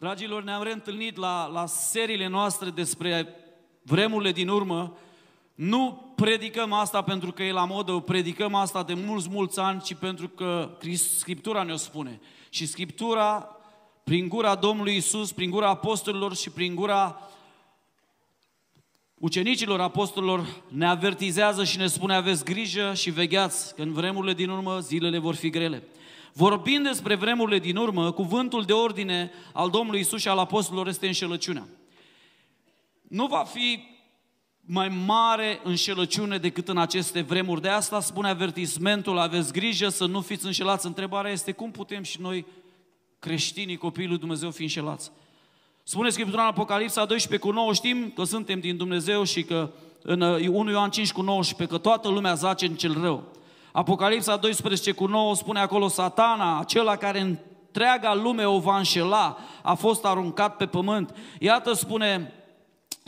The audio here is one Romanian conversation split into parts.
Dragilor, ne-am reîntâlnit la, la seriile noastre despre vremurile din urmă. Nu predicăm asta pentru că e la modă, predicăm asta de mulți, mulți ani, ci pentru că Scriptura ne-o spune. Și Scriptura, prin gura Domnului Isus, prin gura apostolilor și prin gura ucenicilor apostolilor, ne avertizează și ne spune aveți grijă și vegheați, că în vremurile din urmă zilele vor fi grele. Vorbind despre vremurile din urmă, cuvântul de ordine al Domnului Isus și al apostolilor este înșelăciunea. Nu va fi mai mare înșelăciune decât în aceste vremuri. De asta spune avertismentul, aveți grijă să nu fiți înșelați. Întrebarea este cum putem și noi, creștinii, copiii lui Dumnezeu, fi înșelați. Spune Scriptura în Apocalipsa 12 cu 9, știm că suntem din Dumnezeu și că în 1 uh, Ioan 5 cu 19, că toată lumea zace în cel rău. Apocalipsa 12 cu 9 spune acolo, satana, acela care întreaga lume o va înșela, a fost aruncat pe pământ. Iată spune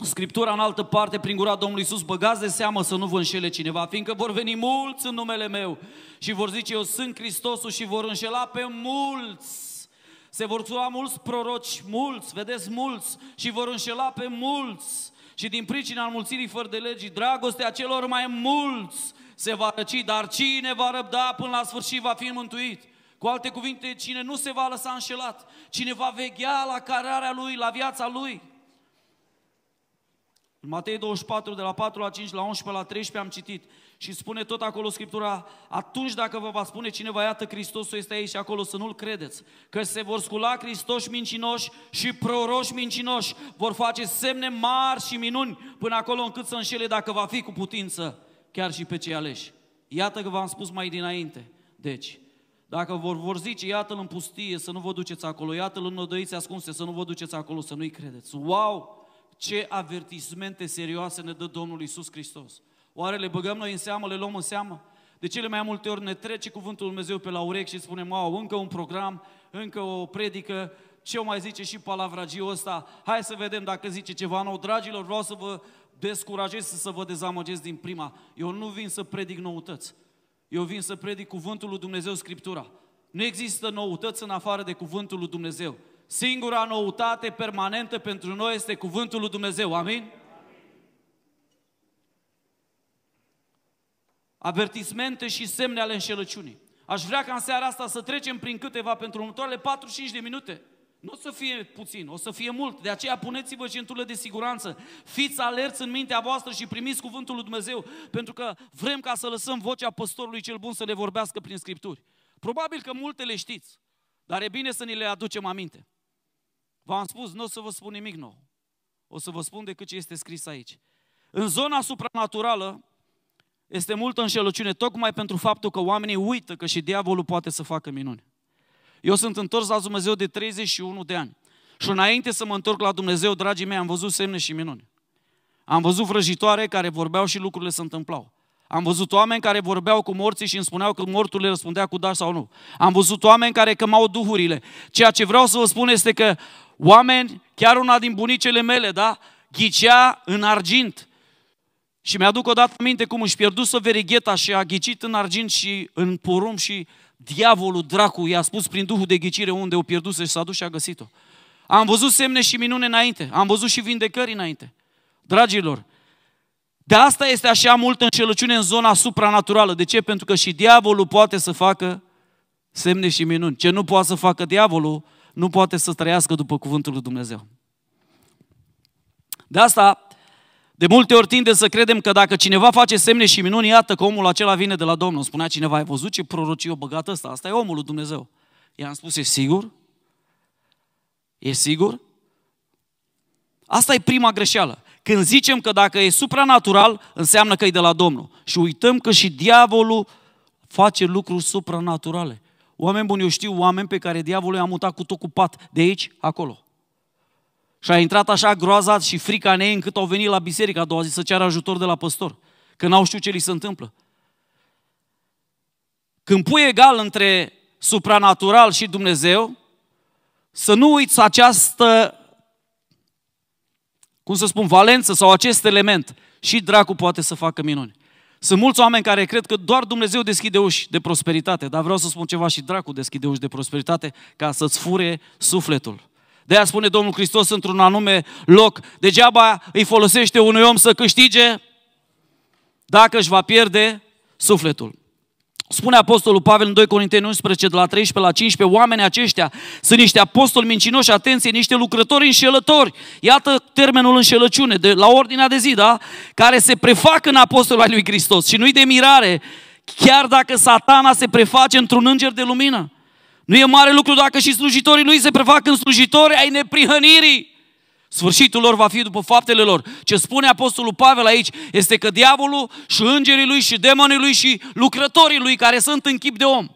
Scriptura în altă parte, prin gura Domnului Iisus, băgați de seamă să nu vă înșele cineva, fiindcă vor veni mulți în numele meu și vor zice, eu sunt Hristosul și vor înșela pe mulți. Se vor lua mulți proroci, mulți, vedeți, mulți, și vor înșela pe mulți. Și din pricina înmulțirii fără de legii, dragostea celor mai mulți se va răci, dar cine va răbda până la sfârșit va fi mântuit. Cu alte cuvinte, cine nu se va lăsa înșelat, cine va veghea la cararea lui, la viața lui. În Matei 24, de la 4 la 5, la 11, la 13 am citit și spune tot acolo Scriptura, atunci dacă vă va spune cineva, iată Hristosul este aici și acolo, să nu-L credeți, că se vor scula Hristoși mincinoși și proroși mincinoși, vor face semne mari și minuni până acolo încât să înșele dacă va fi cu putință chiar și pe cei aleși. Iată că v-am spus mai dinainte. Deci, dacă vor, vor zice, iată-l în pustie, să nu vă duceți acolo, iată-l în odăiți ascunse, să nu vă duceți acolo, să nu-i credeți. Wow! Ce avertismente serioase ne dă Domnul Isus Hristos. Oare le băgăm noi în seamă, le luăm în seamă? De cele mai multe ori ne trece cuvântul Lui Dumnezeu pe la urechi și spunem, wow, încă un program, încă o predică, ce o mai zice și palavragiul ăsta, hai să vedem dacă zice ceva nou. Dragilor, vreau să vă descurajez să vă dezamăgesc din prima. Eu nu vin să predic noutăți. Eu vin să predic cuvântul lui Dumnezeu, Scriptura. Nu există noutăți în afară de cuvântul lui Dumnezeu. Singura noutate permanentă pentru noi este cuvântul lui Dumnezeu. Amin? Avertismente și semne ale înșelăciunii. Aș vrea ca în seara asta să trecem prin câteva pentru următoarele 45 de minute. Nu o să fie puțin, o să fie mult. De aceea puneți-vă centurile de siguranță. Fiți alerți în mintea voastră și primiți cuvântul lui Dumnezeu, pentru că vrem ca să lăsăm vocea păstorului cel bun să ne vorbească prin Scripturi. Probabil că multe le știți, dar e bine să ni le aducem aminte. V-am spus, nu o să vă spun nimic nou. O să vă spun decât ce este scris aici. În zona supranaturală este multă înșelăciune, tocmai pentru faptul că oamenii uită că și diavolul poate să facă minuni. Eu sunt întors la Dumnezeu de 31 de ani. Și înainte să mă întorc la Dumnezeu, dragii mei, am văzut semne și minuni. Am văzut vrăjitoare care vorbeau și lucrurile se întâmplau. Am văzut oameni care vorbeau cu morții și îmi spuneau că mortul le răspundea cu da sau nu. Am văzut oameni care cămau duhurile. Ceea ce vreau să vă spun este că oameni, chiar una din bunicele mele, da, ghicea în argint. Și mi-aduc odată aminte cum își pierduse verigheta și a ghicit în argint și în porum și diavolul, dracu, i-a spus prin Duhul de ghicire unde o pierduse și s-a dus și a găsit-o. Am văzut semne și minune înainte, am văzut și vindecări înainte. Dragilor, de asta este așa multă înșelăciune în zona supranaturală. De ce? Pentru că și diavolul poate să facă semne și minuni. Ce nu poate să facă diavolul, nu poate să trăiască după cuvântul lui Dumnezeu. De asta de multe ori tinde să credem că dacă cineva face semne și minuni, iată că omul acela vine de la Domnul. Spunea cineva, ai văzut ce prorocie o băgat ăsta? Asta e omul lui Dumnezeu. I-am spus, e sigur? E sigur? Asta e prima greșeală. Când zicem că dacă e supranatural, înseamnă că e de la Domnul. Și uităm că și diavolul face lucruri supranaturale. Oameni buni, eu știu oameni pe care diavolul i-a mutat cu tot cu pat, de aici, acolo. Și a intrat așa groaza și frica în ei încât au venit la biserică a doua zi să ceară ajutor de la păstor. Că n-au știut ce li se întâmplă. Când pui egal între supranatural și Dumnezeu, să nu uiți această, cum să spun, valență sau acest element. Și dracu poate să facă minuni. Sunt mulți oameni care cred că doar Dumnezeu deschide uși de prosperitate, dar vreau să spun ceva și dracu deschide uși de prosperitate ca să-ți fure sufletul. De aia spune Domnul Hristos într-un anume loc, degeaba îi folosește unui om să câștige dacă își va pierde sufletul. Spune Apostolul Pavel în 2 Corinteni 11, de la 13 la 15, oamenii aceștia sunt niște apostoli mincinoși, atenție, niște lucrători înșelători. Iată termenul înșelăciune, de, la ordinea de zi, da? Care se prefac în apostolul lui Hristos. Și nu-i de mirare, chiar dacă satana se preface într-un înger de lumină. Nu e mare lucru dacă și slujitorii lui se prefac în slujitori ai neprihănirii. Sfârșitul lor va fi după faptele lor. Ce spune Apostolul Pavel aici este că diavolul și îngerii lui și demonii lui și lucrătorii lui care sunt în chip de om.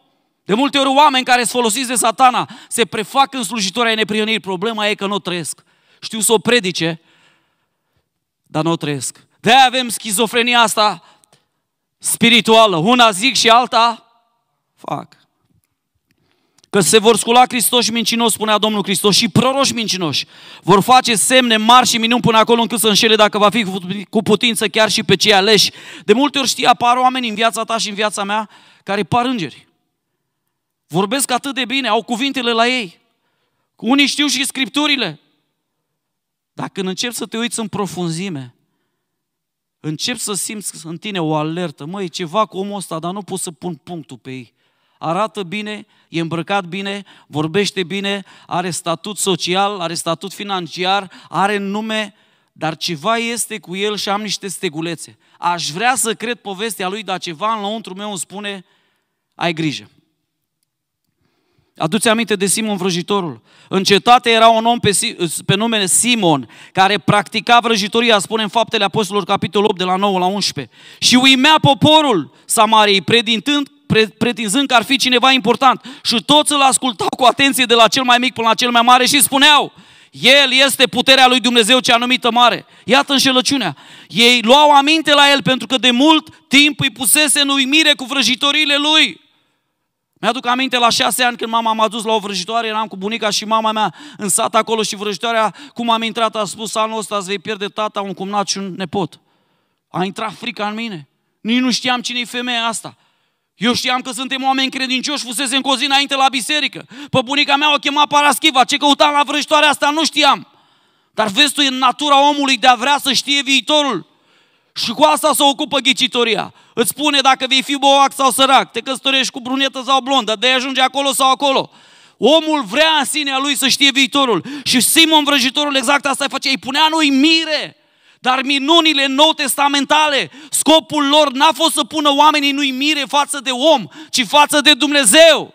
De multe ori oameni care sunt folosiți de satana se prefac în slujitori ai neprihănirii. Problema e că nu o trăiesc. Știu să o predice, dar nu o trăiesc. de avem schizofrenia asta spirituală. Una zic și alta fac. Că se vor scula Hristos și mincinoși, spunea Domnul Hristos, și proroși mincinoși. Vor face semne mari și minuni până acolo încât să înșele dacă va fi cu putință chiar și pe cei aleși. De multe ori știi, apar oameni în viața ta și în viața mea care par îngeri. Vorbesc atât de bine, au cuvintele la ei. Unii știu și scripturile. Dacă când încep să te uiți în profunzime, încep să simți în tine o alertă. Măi, ceva cu omul ăsta, dar nu pot să pun punctul pe ei arată bine, e îmbrăcat bine, vorbește bine, are statut social, are statut financiar, are nume, dar ceva este cu el și am niște stegulețe. Aș vrea să cred povestea lui, dar ceva în lăuntru meu îmi spune, ai grijă. Aduți aminte de Simon vrăjitorul. În cetate era un om pe, pe numele Simon, care practica vrăjitoria, spune în Faptele Apostolilor, capitolul 8, de la 9 la 11. Și uimea poporul Samariei, predintând pretinzând că ar fi cineva important. Și toți îl ascultau cu atenție de la cel mai mic până la cel mai mare și spuneau, el este puterea lui Dumnezeu cea numită mare. Iată înșelăciunea. Ei luau aminte la el pentru că de mult timp îi pusese în uimire cu vrăjitorile lui. Mi-aduc aminte la șase ani când mama m-a dus la o vrăjitoare, eram cu bunica și mama mea în sat acolo și vrăjitoarea, cum am intrat, a spus, anul ăsta îți vei pierde tata, un cumnat și un nepot. A intrat frica în mine. Nici nu știam cine e femeia asta. Eu știam că suntem oameni credincioși, fusese în zi înainte la biserică. Pe bunica mea o chema Paraschiva, ce căutam la vrăjitoarea asta nu știam. Dar vezi tu, în natura omului de a vrea să știe viitorul. Și cu asta se ocupă ghicitoria. Îți spune dacă vei fi boac sau sărac, te căsătorești cu brunetă sau blondă, de ajunge acolo sau acolo. Omul vrea în sinea lui să știe viitorul. Și Simon vrăjitorul exact asta face, îi punea în uimire dar minunile nou testamentale, scopul lor n-a fost să pună oamenii nu mire față de om, ci față de Dumnezeu.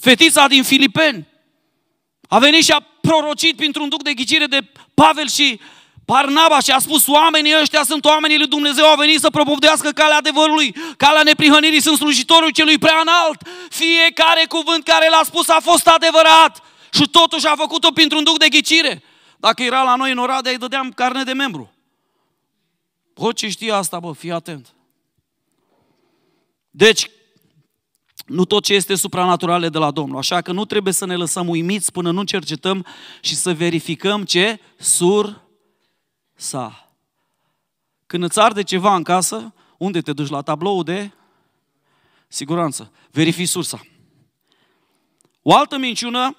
Fetița din Filipeni a venit și a prorocit printr-un duc de ghicire de Pavel și Barnaba și a spus oamenii ăștia sunt oamenii lui Dumnezeu, au venit să propovdească calea adevărului, calea neprihănirii, sunt slujitorul celui prea înalt. Fiecare cuvânt care l-a spus a fost adevărat și totuși a făcut-o printr-un duc de ghicire. Dacă era la noi în Oradea, îi dădeam carne de membru. Bă, ce știe asta, bă, fii atent. Deci, nu tot ce este supranatural e de la Domnul. Așa că nu trebuie să ne lăsăm uimiți până nu cercetăm și să verificăm ce sur sa. Când îți arde ceva în casă, unde te duci? La tablou de siguranță. Verifici sursa. O altă minciună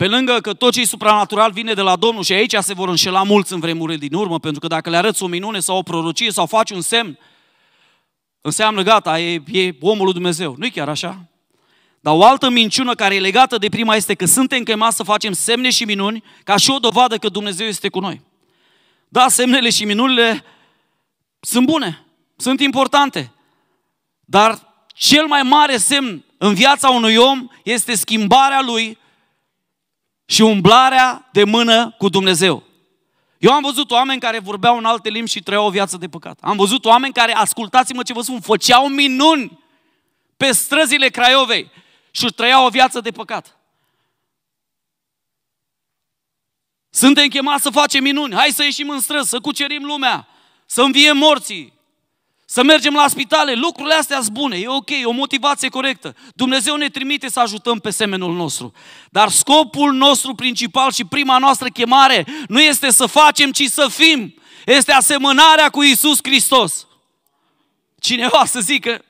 pe lângă că tot ce e supranatural vine de la Domnul și aici se vor înșela mulți în vremurile din urmă, pentru că dacă le arăți o minune sau o prorocie sau faci un semn, înseamnă gata, e, e omul lui Dumnezeu. Nu-i chiar așa? Dar o altă minciună care e legată de prima este că suntem chemați să facem semne și minuni ca și o dovadă că Dumnezeu este cu noi. Da, semnele și minunile sunt bune, sunt importante, dar cel mai mare semn în viața unui om este schimbarea lui și umblarea de mână cu Dumnezeu. Eu am văzut oameni care vorbeau în alte limbi și trăiau o viață de păcat. Am văzut oameni care, ascultați-mă ce vă spun, făceau minuni pe străzile Craiovei și trăiau o viață de păcat. Suntem chemați să facem minuni. Hai să ieșim în străzi, să cucerim lumea, să înviem morții, să mergem la spitale, lucrurile astea sunt bune, e ok, e o motivație corectă. Dumnezeu ne trimite să ajutăm pe semenul nostru. Dar scopul nostru principal și prima noastră chemare nu este să facem, ci să fim. Este asemănarea cu Isus Hristos. Cineva să zică,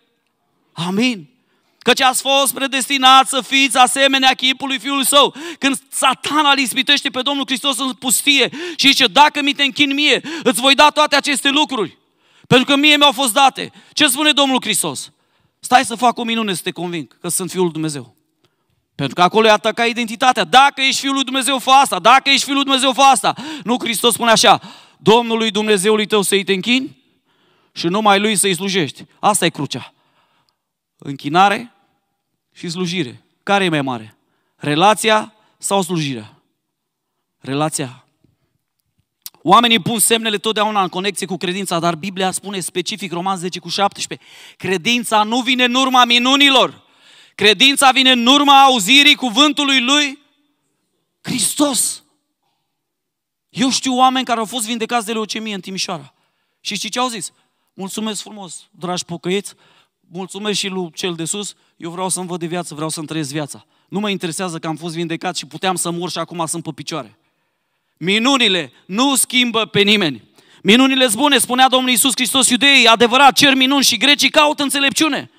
amin. căci ați fost predestinați să fiți asemenea chipului Fiului Său. Când satana îl ispitește pe Domnul Hristos în pustie și zice, dacă mi te închin mie, îți voi da toate aceste lucruri. Pentru că mie mi-au fost date. Ce spune Domnul Hristos? Stai să fac o minune să te conving că sunt Fiul lui Dumnezeu. Pentru că acolo e ataca identitatea. Dacă ești Fiul lui Dumnezeu, fă asta. Dacă ești Fiul lui Dumnezeu, fă asta. Nu, Hristos spune așa, Domnului Dumnezeului tău să-i te închini și numai Lui să-i slujești. Asta e crucea. Închinare și slujire. Care e mai mare? Relația sau slujirea? Relația. Oamenii pun semnele totdeauna în conexie cu credința, dar Biblia spune specific, Roman 10 cu 17, credința nu vine în urma minunilor. Credința vine în urma auzirii cuvântului lui Hristos. Eu știu oameni care au fost vindecați de leucemie în Timișoara. Și știți ce au zis? Mulțumesc frumos, dragi pocăiți, mulțumesc și lui cel de sus, eu vreau să-mi văd de viață, vreau să-mi trăiesc viața. Nu mă interesează că am fost vindecat și puteam să mor și acum sunt pe picioare. Minunile nu schimbă pe nimeni. Minunile bune, spunea Domnul Iisus Hristos iudeii, adevărat, cer minuni și grecii caută înțelepciune.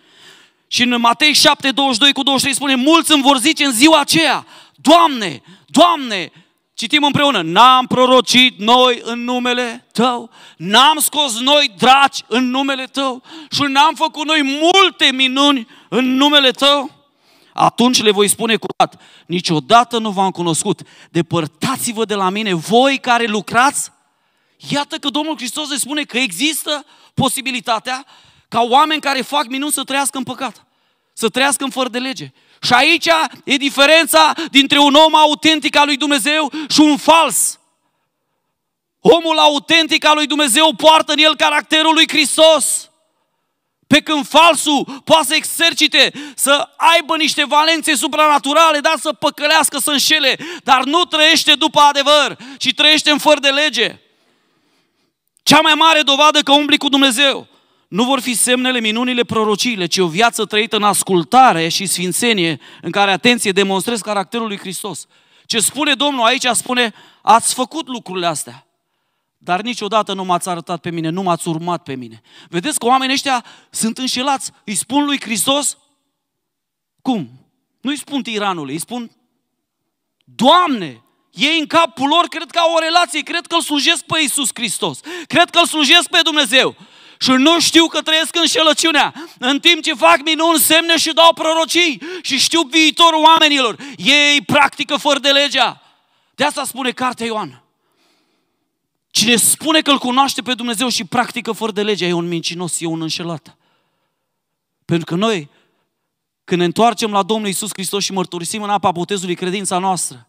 Și în Matei 7, 22 cu 23 spune, mulți îmi vor zice în ziua aceea, Doamne, Doamne, Citim împreună, n-am prorocit noi în numele Tău, n-am scos noi draci în numele Tău și n-am făcut noi multe minuni în numele Tău? Atunci le voi spune curat, niciodată nu v-am cunoscut, depărtați-vă de la mine, voi care lucrați. Iată că Domnul Hristos le spune că există posibilitatea ca oameni care fac minuni să trăiască în păcat, să trăiască în fără de lege. Și aici e diferența dintre un om autentic al lui Dumnezeu și un fals. Omul autentic al lui Dumnezeu poartă în el caracterul lui Hristos. Pe când falsul poate să exercite, să aibă niște valențe supranaturale, dar să păcălească, să înșele, dar nu trăiește după adevăr, ci trăiește în fără de lege. Cea mai mare dovadă că umbli cu Dumnezeu nu vor fi semnele, minunile, prorociile, ci o viață trăită în ascultare și sfințenie, în care, atenție, demonstrezi caracterul lui Hristos. Ce spune Domnul aici, spune, ați făcut lucrurile astea, dar niciodată nu m-ați arătat pe mine, nu m-ați urmat pe mine. Vedeți că oamenii ăștia sunt înșelați. Îi spun lui Hristos, cum? Nu îi spun tiranului, îi spun, Doamne, ei în capul lor cred că au o relație, cred că îl slujesc pe Iisus Hristos, cred că îl slujesc pe Dumnezeu și nu știu că trăiesc în șelăciunea, în timp ce fac minuni, semne și dau prorocii și știu viitorul oamenilor. Ei practică fără de legea. De asta spune cartea Ioan. Cine spune că îl cunoaște pe Dumnezeu și practică fără de legea, e un mincinos, e un înșelat. Pentru că noi, când ne întoarcem la Domnul Isus Hristos și mărturisim în apa botezului credința noastră,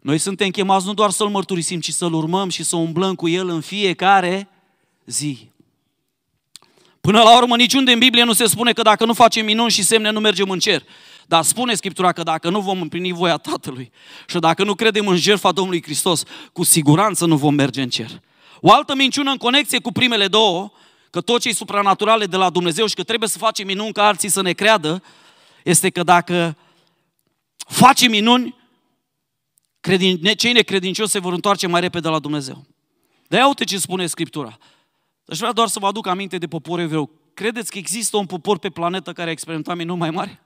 noi suntem chemați nu doar să-L mărturisim, ci să-L urmăm și să umblăm cu El în fiecare zi. Până la urmă, niciunde în Biblie nu se spune că dacă nu facem minuni și semne, nu mergem în cer. Dar spune Scriptura că dacă nu vom împlini voia Tatălui și dacă nu credem în jertfa Domnului Hristos, cu siguranță nu vom merge în cer. O altă minciună în conexie cu primele două, că tot ce e supranaturale de la Dumnezeu și că trebuie să facem minuni ca alții să ne creadă, este că dacă facem minuni, cei necredincioși se vor întoarce mai repede la Dumnezeu. De aia uite ce spune Scriptura. Aș vrea doar să vă aduc aminte de poporul evreu. Credeți că există un popor pe planetă care a experimentat minuni mai mari?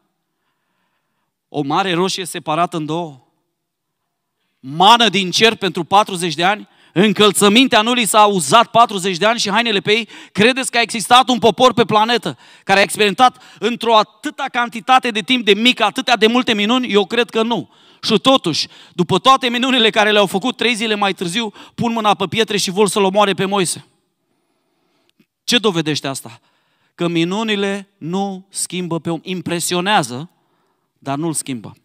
O mare roșie separată în două? Mană din cer pentru 40 de ani? Încălțămintea nu li s-a uzat 40 de ani și hainele pe ei? Credeți că a existat un popor pe planetă care a experimentat într-o atâta cantitate de timp de mică, atâtea de multe minuni? Eu cred că nu. Și totuși, după toate minunile care le-au făcut, trei zile mai târziu, pun mâna pe pietre și vor să-l omoare pe Moise. Ce dovedește asta? Că minunile nu schimbă pe om. Impresionează, dar nu-l schimbă.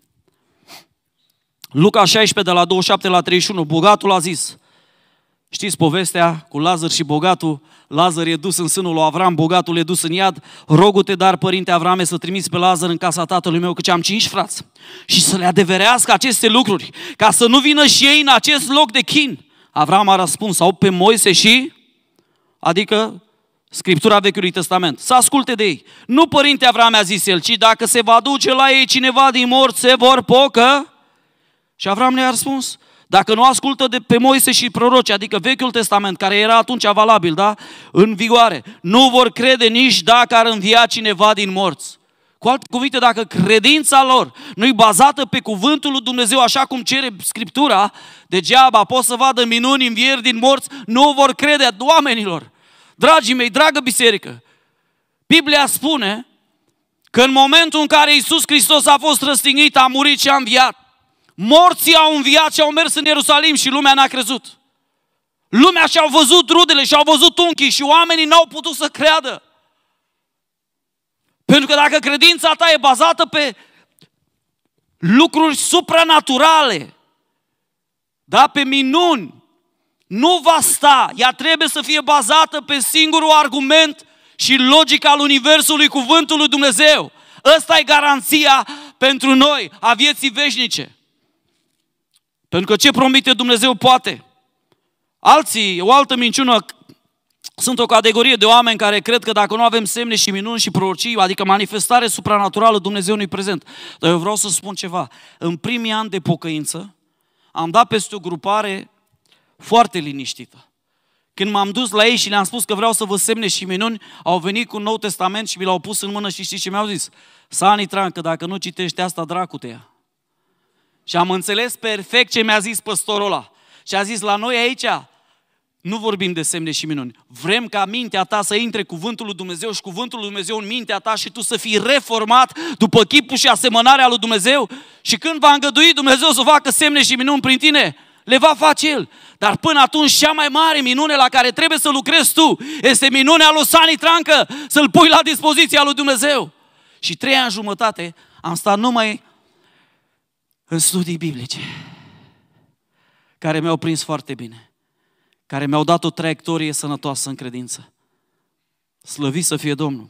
Luca 16, de la 27 la 31, bogatul a zis, știți povestea cu Lazar și bogatul, Lazar e dus în sânul lui Avram, bogatul e dus în iad, rogu-te dar, părinte Avrame, să trimiți pe Lazar în casa tatălui meu, căci am cinci frați, și să le adeverească aceste lucruri, ca să nu vină și ei în acest loc de chin. Avram a răspuns, sau pe Moise și, adică Scriptura Vechiului Testament. Să asculte de ei. Nu părinte Avram a zis el, ci dacă se va duce la ei cineva din mort, se vor pocă. Și Avram ne-a răspuns, dacă nu ascultă de pe Moise și proroci, adică Vechiul Testament, care era atunci valabil, da? În vigoare, nu vor crede nici dacă ar învia cineva din morți. Cu alte cuvinte, dacă credința lor nu e bazată pe cuvântul lui Dumnezeu, așa cum cere Scriptura, degeaba pot să vadă minuni învieri din morți, nu vor crede oamenilor. Dragii mei, dragă biserică, Biblia spune că în momentul în care Iisus Hristos a fost răstignit, a murit și a înviat, morții au înviat și au mers în Ierusalim și lumea n-a crezut. Lumea și-au văzut rudele și-au văzut unchii și oamenii n-au putut să creadă. Pentru că dacă credința ta e bazată pe lucruri supranaturale, da, pe minuni, nu va sta. Ea trebuie să fie bazată pe singurul argument și logica al Universului, Cuvântul lui Dumnezeu. Ăsta e garanția pentru noi a vieții veșnice. Pentru că ce promite Dumnezeu poate. Alții, o altă minciună, sunt o categorie de oameni care cred că dacă nu avem semne și minuni și prorocii, adică manifestare supranaturală, Dumnezeu nu-i prezent. Dar eu vreau să spun ceva. În primii ani de pocăință, am dat peste o grupare foarte liniștită. Când m-am dus la ei și le-am spus că vreau să vă semne și minuni, au venit cu un nou testament și mi l-au pus în mână și știți ce mi-au zis? Sani Tran, că dacă nu citești asta, dracu te ia. Și am înțeles perfect ce mi-a zis păstorul ăla. Și a zis, la noi aici nu vorbim de semne și minuni. Vrem ca mintea ta să intre cuvântul lui Dumnezeu și cuvântul lui Dumnezeu în mintea ta și tu să fii reformat după chipul și asemănarea lui Dumnezeu și când va îngădui Dumnezeu să facă semne și minuni prin tine, le va face El. Dar până atunci, cea mai mare minune la care trebuie să lucrezi tu este minunea lui Sani Trancă, să-l pui la dispoziția lui Dumnezeu. Și trei ani jumătate am stat numai în studii biblice, care mi-au prins foarte bine, care mi-au dat o traiectorie sănătoasă în credință. Slăvit să fie Domnul!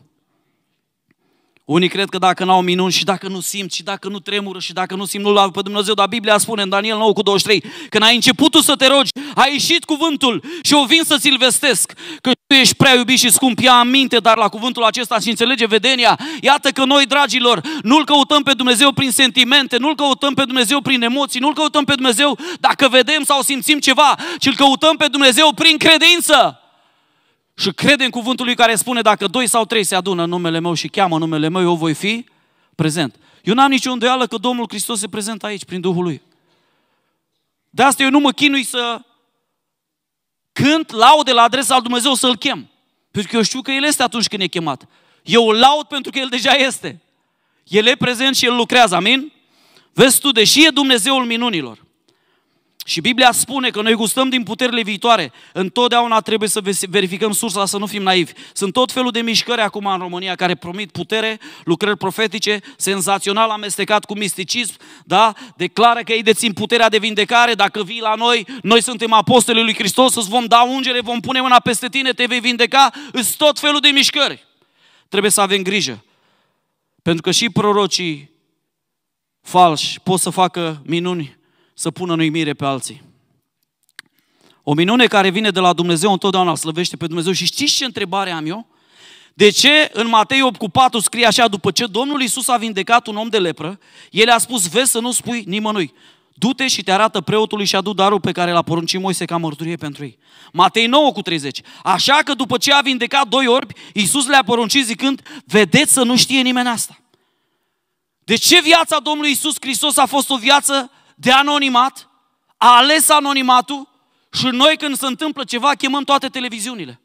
Unii cred că dacă n-au minuni și dacă nu simt și dacă nu tremură și dacă nu simt, nu-L pe Dumnezeu, dar Biblia spune în Daniel 9 cu 23, când ai început tu să te rogi, a ieșit cuvântul și o vin să-ți-l vestesc, că tu ești prea iubit și scump, ia aminte, dar la cuvântul acesta și înțelege vedenia. Iată că noi, dragilor, nu-L căutăm pe Dumnezeu prin sentimente, nu-L căutăm pe Dumnezeu prin emoții, nu-L căutăm pe Dumnezeu dacă vedem sau simțim ceva, ci îl căutăm pe Dumnezeu prin credință. Și crede în cuvântul lui care spune, dacă doi sau trei se adună în numele meu și cheamă numele meu, eu voi fi prezent. Eu n-am nicio îndoială că Domnul Hristos e prezent aici, prin Duhul Lui. De asta eu nu mă chinui să cânt laude la adresa lui Dumnezeu să-L chem. Pentru că eu știu că El este atunci când e chemat. Eu îl laud pentru că El deja este. El e prezent și El lucrează, amin? Vezi tu, deși e Dumnezeul minunilor, și Biblia spune că noi gustăm din puterile viitoare. Întotdeauna trebuie să verificăm sursa, să nu fim naivi. Sunt tot felul de mișcări acum în România care promit putere, lucrări profetice, senzațional amestecat cu misticism, da? Declară că ei dețin puterea de vindecare. Dacă vii la noi, noi suntem apostolii lui Hristos, îți vom da ungere, vom pune mâna peste tine, te vei vindeca. Îs tot felul de mișcări. Trebuie să avem grijă. Pentru că și prorocii falși pot să facă minuni să pună în uimire pe alții. O minune care vine de la Dumnezeu întotdeauna slăvește pe Dumnezeu. Și știți ce întrebare am eu? De ce în Matei 8 cu 4 scrie așa, după ce Domnul Iisus a vindecat un om de lepră, el a spus, vezi să nu spui nimănui, du-te și te arată preotului și adu darul pe care l-a poruncit Moise ca mărturie pentru ei. Matei 9 cu 30. Așa că după ce a vindecat doi orbi, Iisus le-a poruncit zicând, vedeți să nu știe nimeni asta. De ce viața Domnului Iisus Hristos a fost o viață de anonimat, a ales anonimatul și noi când se întâmplă ceva chemăm toate televiziunile.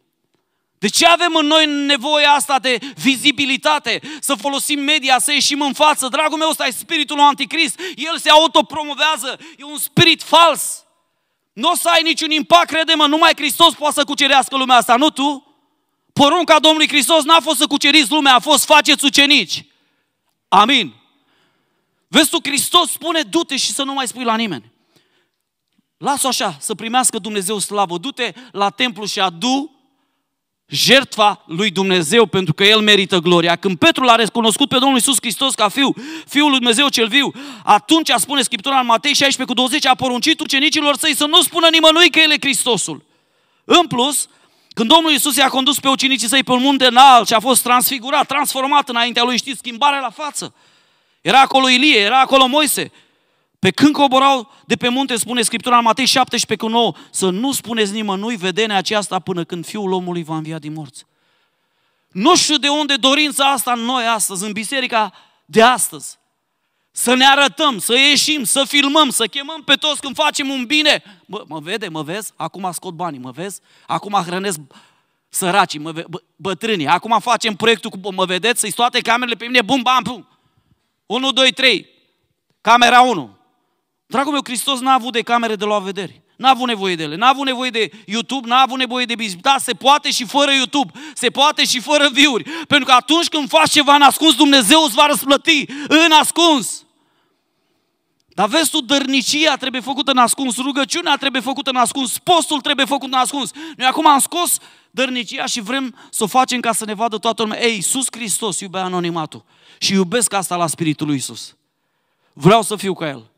De ce avem în noi nevoia asta de vizibilitate, să folosim media, să ieșim în față? Dragul meu, ăsta e spiritul lui Anticrist. El se autopromovează, e un spirit fals. Nu o să ai niciun impact, crede-mă, numai Hristos poate să cucerească lumea asta, nu tu. Porunca Domnului Hristos n-a fost să cuceriți lumea, a fost faceți ucenici. Amin. Vezi tu, Hristos spune, du-te și să nu mai spui la nimeni. Lasă așa, să primească Dumnezeu slavă. Du-te la templu și adu jertfa lui Dumnezeu pentru că El merită gloria. Când Petru l-a recunoscut pe Domnul Iisus Hristos ca Fiu, Fiul lui Dumnezeu cel viu, atunci a spune Scriptura în Matei 16 cu 20, a poruncit ucenicilor săi să nu spună nimănui că El e Hristosul. În plus, când Domnul Iisus i-a condus pe ucenicii săi pe un munte înalt și a fost transfigurat, transformat înaintea lui, știți, schimbarea la față. Era acolo Ilie, era acolo Moise. Pe când coborau de pe munte, spune Scriptura în Matei 17 cu 9, să nu spuneți nimănui vedenia aceasta până când Fiul omului va învia din morți. Nu știu de unde dorința asta în noi astăzi, în biserica de astăzi. Să ne arătăm, să ieșim, să filmăm, să chemăm pe toți când facem un bine. Bă, mă vede, mă vezi? Acum scot banii, mă vezi? Acum hrănesc săracii, mă, bă, bătrânii. Acum facem proiectul cu, mă vedeți? Să-i toate camerele pe mine, bum, bam, bum. 1, 2, 3. Camera 1. Dragul meu, Hristos n-a avut de camere de la vedere. N-a avut nevoie de ele, n-a avut nevoie de YouTube, n-a avut nevoie de business. Da, se poate și fără YouTube, se poate și fără viuri. Pentru că atunci când faci ceva în ascuns, Dumnezeu îți va răsplăti în ascuns. Dar vezi tu, dărnicia trebuie făcută în ascuns, rugăciunea trebuie făcută în ascuns, postul trebuie făcut în ascuns. Noi acum am scos dărnicia și vrem să o facem ca să ne vadă toată lumea. Ei, Iisus Hristos iubea anonimatul și iubesc asta la Spiritul lui Iisus. Vreau să fiu ca El.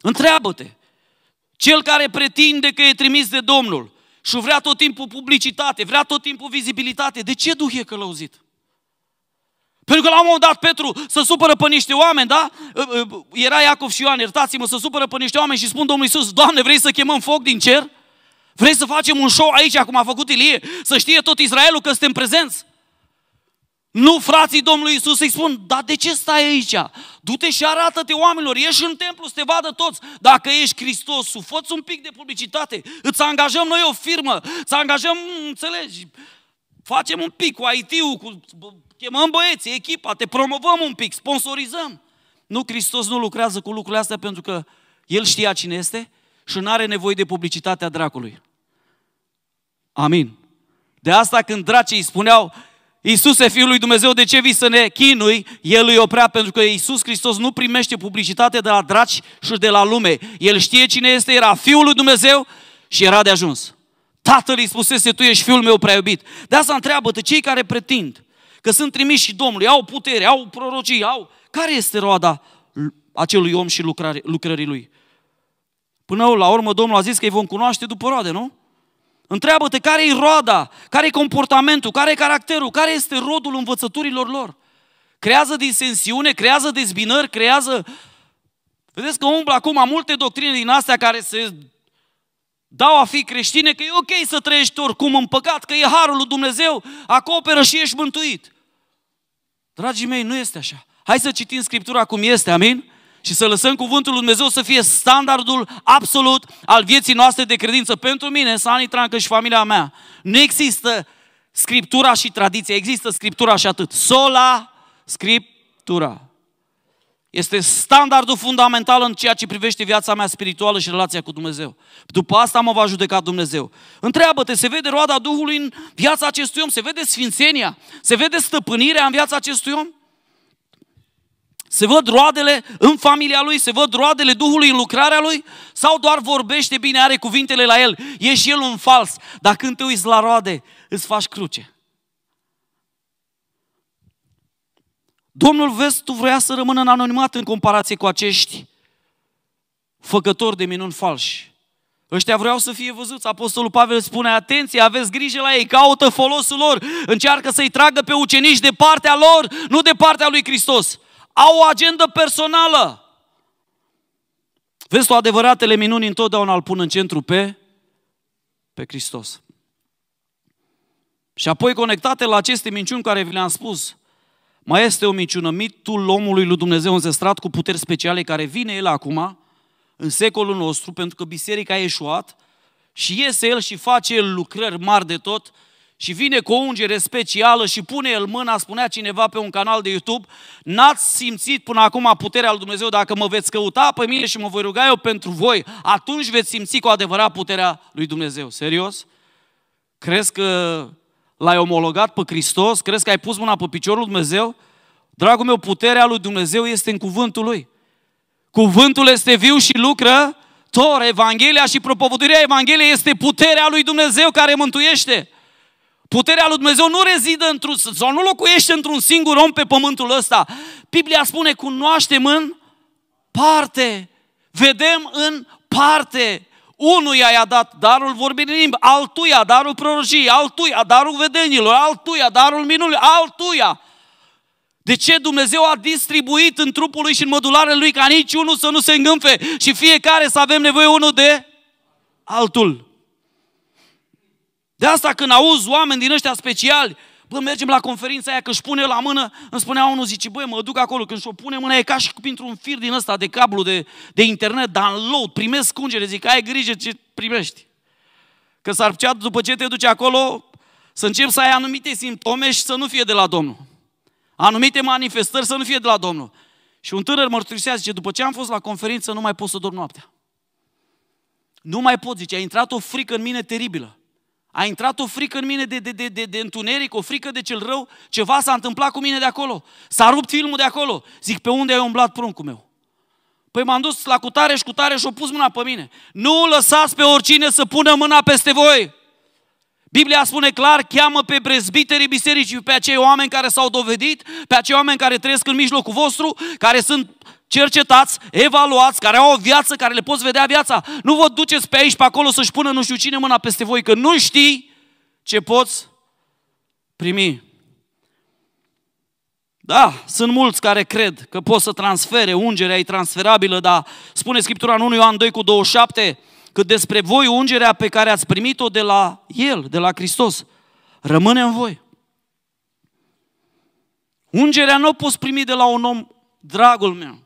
Întreabă-te, cel care pretinde că e trimis de Domnul și vrea tot timpul publicitate, vrea tot timpul vizibilitate, de ce Duh e călăuzit? Pentru că la un moment dat Petru să supără pe niște oameni, da? Ă, ă, era Iacov și Ioan, iertați-mă, să supără pe niște oameni și spun Domnului Iisus, Doamne, vrei să chemăm foc din cer? Vrei să facem un show aici, cum a făcut Ilie? Să știe tot Israelul că suntem prezenți? Nu frații Domnului Isus îi spun, dar de ce stai aici? Du-te și arată-te oamenilor, ieși în templu să te vadă toți. Dacă ești Hristosul, fă un pic de publicitate, îți angajăm noi o firmă, îți angajăm, înțelegi, facem un pic cu IT-ul, cu, chemăm băieții, echipa, te promovăm un pic, sponsorizăm. Nu, Hristos nu lucrează cu lucrurile astea pentru că El știa cine este și nu are nevoie de publicitatea dracului. Amin. De asta când dracii îi spuneau, Iisuse, Fiul lui Dumnezeu, de ce vii să ne chinui? El îi oprea pentru că Iisus Hristos nu primește publicitate de la draci și de la lume. El știe cine este, era Fiul lui Dumnezeu și era de ajuns. Tatăl îi spusese, tu ești Fiul meu prea iubit. De asta întreabă-te, cei care pretind că sunt trimiși Domnului, au putere, au prorocii, au... Care este roada acelui om și lucrare, lucrării lui? Până la urmă, Domnul a zis că îi vom cunoaște după roade, nu? Întreabă-te care e roada, care e comportamentul, care e caracterul, care este rodul învățăturilor lor. Creează disensiune, creează dezbinări, creează... Vedeți că umblă acum multe doctrine din astea care se dau a fi creștine, că e ok să trăiești oricum în păcat, că e harul lui Dumnezeu, acoperă și ești mântuit. Dragii mei, nu este așa. Hai să citim Scriptura cum este, amin? și să lăsăm cuvântul lui Dumnezeu să fie standardul absolut al vieții noastre de credință. Pentru mine, Sani Trancă și familia mea, nu există Scriptura și tradiție, există Scriptura și atât. Sola Scriptura. Este standardul fundamental în ceea ce privește viața mea spirituală și relația cu Dumnezeu. După asta mă va judeca Dumnezeu. Întreabă-te, se vede roada Duhului în viața acestui om? Se vede sfințenia? Se vede stăpânirea în viața acestui om? Se văd roadele în familia lui, se văd roadele Duhului în lucrarea lui sau doar vorbește bine, are cuvintele la el, e și el un fals, dar când te uiți la roade, îți faci cruce. Domnul, vezi, tu vrea să rămână în anonimat în comparație cu acești făcători de minuni falși. Ăștia vreau să fie văzuți. Apostolul Pavel spune, atenție, aveți grijă la ei, caută folosul lor, încearcă să-i tragă pe ucenici de partea lor, nu de partea lui Hristos au o agendă personală. Vezi, tu adevăratele minuni întotdeauna îl pun în centru pe, pe Hristos. Și apoi conectate la aceste minciuni care vi le-am spus, mai este o minciună, mitul omului lui Dumnezeu înzestrat cu puteri speciale care vine el acum, în secolul nostru, pentru că biserica a ieșuat și iese el și face el lucrări mari de tot, și vine cu o ungere specială și pune el mâna, spunea cineva pe un canal de YouTube, n-ați simțit până acum puterea lui Dumnezeu, dacă mă veți căuta pe mine și mă voi ruga eu pentru voi, atunci veți simți cu adevărat puterea lui Dumnezeu. Serios? Crezi că l-ai omologat pe Hristos? Crezi că ai pus mâna pe piciorul lui Dumnezeu? Dragul meu, puterea lui Dumnezeu este în cuvântul lui. Cuvântul este viu și lucră Tor, Evanghelia și propovăduirea Evangheliei este puterea lui Dumnezeu care mântuiește. Puterea lui Dumnezeu nu rezidă într-un, sau nu locuiește într-un singur om pe pământul ăsta. Biblia spune, cunoaștem în parte. Vedem în parte. Unuia i-a dat darul vorbirii în limbă, altuia darul prorociei, altuia darul vedenilor, altuia darul minului, altuia. De ce Dumnezeu a distribuit în trupul lui și în mădularele lui ca niciunul să nu se îngânfe și fiecare să avem nevoie unul de altul. De asta când auzi oameni din ăștia speciali, bă, mergem la conferința aia, că își pune la mână, îmi spunea unul, zice, băi, mă duc acolo, când și-o pune mâna, e ca și printr-un fir din ăsta de cablu de, de internet, download, primesc ungere, zic, ai grijă ce primești. Că s-ar putea, după ce te duci acolo, să începi să ai anumite simptome și să nu fie de la Domnul. Anumite manifestări să nu fie de la Domnul. Și un tânăr mărturisea, zice, după ce am fost la conferință, nu mai pot să dorm noaptea. Nu mai pot, zice, a intrat o frică în mine teribilă. A intrat o frică în mine de, de, de, de, de întuneric, o frică de cel rău. Ceva s-a întâmplat cu mine de acolo. S-a rupt filmul de acolo. Zic, pe unde ai umblat pruncul meu? Păi m-am dus la cutare și cutare și o pus mâna pe mine. Nu lăsați pe oricine să pună mâna peste voi. Biblia spune clar, cheamă pe prezbiterii bisericii, pe acei oameni care s-au dovedit, pe acei oameni care trăiesc în mijlocul vostru, care sunt cercetați, evaluați, care au o viață, care le poți vedea viața. Nu vă duceți pe aici, pe acolo să-și pună nu știu cine mâna peste voi, că nu știi ce poți primi. Da, sunt mulți care cred că pot să transfere, ungerea e transferabilă, dar spune Scriptura în 1 Ioan 2 cu 27, că despre voi ungerea pe care ați primit-o de la El, de la Hristos, rămâne în voi. Ungerea nu o poți primi de la un om, dragul meu.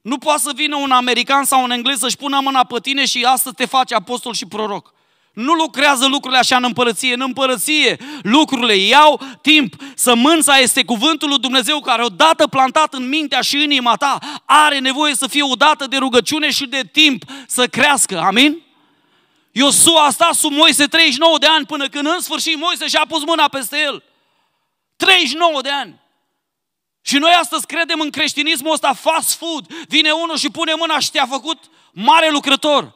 Nu poate să vină un american sau un englez să-și pună mâna pe tine și astăzi te face apostol și proroc. Nu lucrează lucrurile așa în împărăție. În împărăție lucrurile iau timp. Sămânța este cuvântul lui Dumnezeu care odată plantat în mintea și în inima ta are nevoie să fie odată de rugăciune și de timp să crească. Amin? Iosua a stat sub Moise 39 de ani până când în sfârșit Moise și-a pus mâna peste el. 39 de ani. Și noi astăzi credem în creștinismul ăsta fast food. Vine unul și pune mâna și te-a făcut mare lucrător.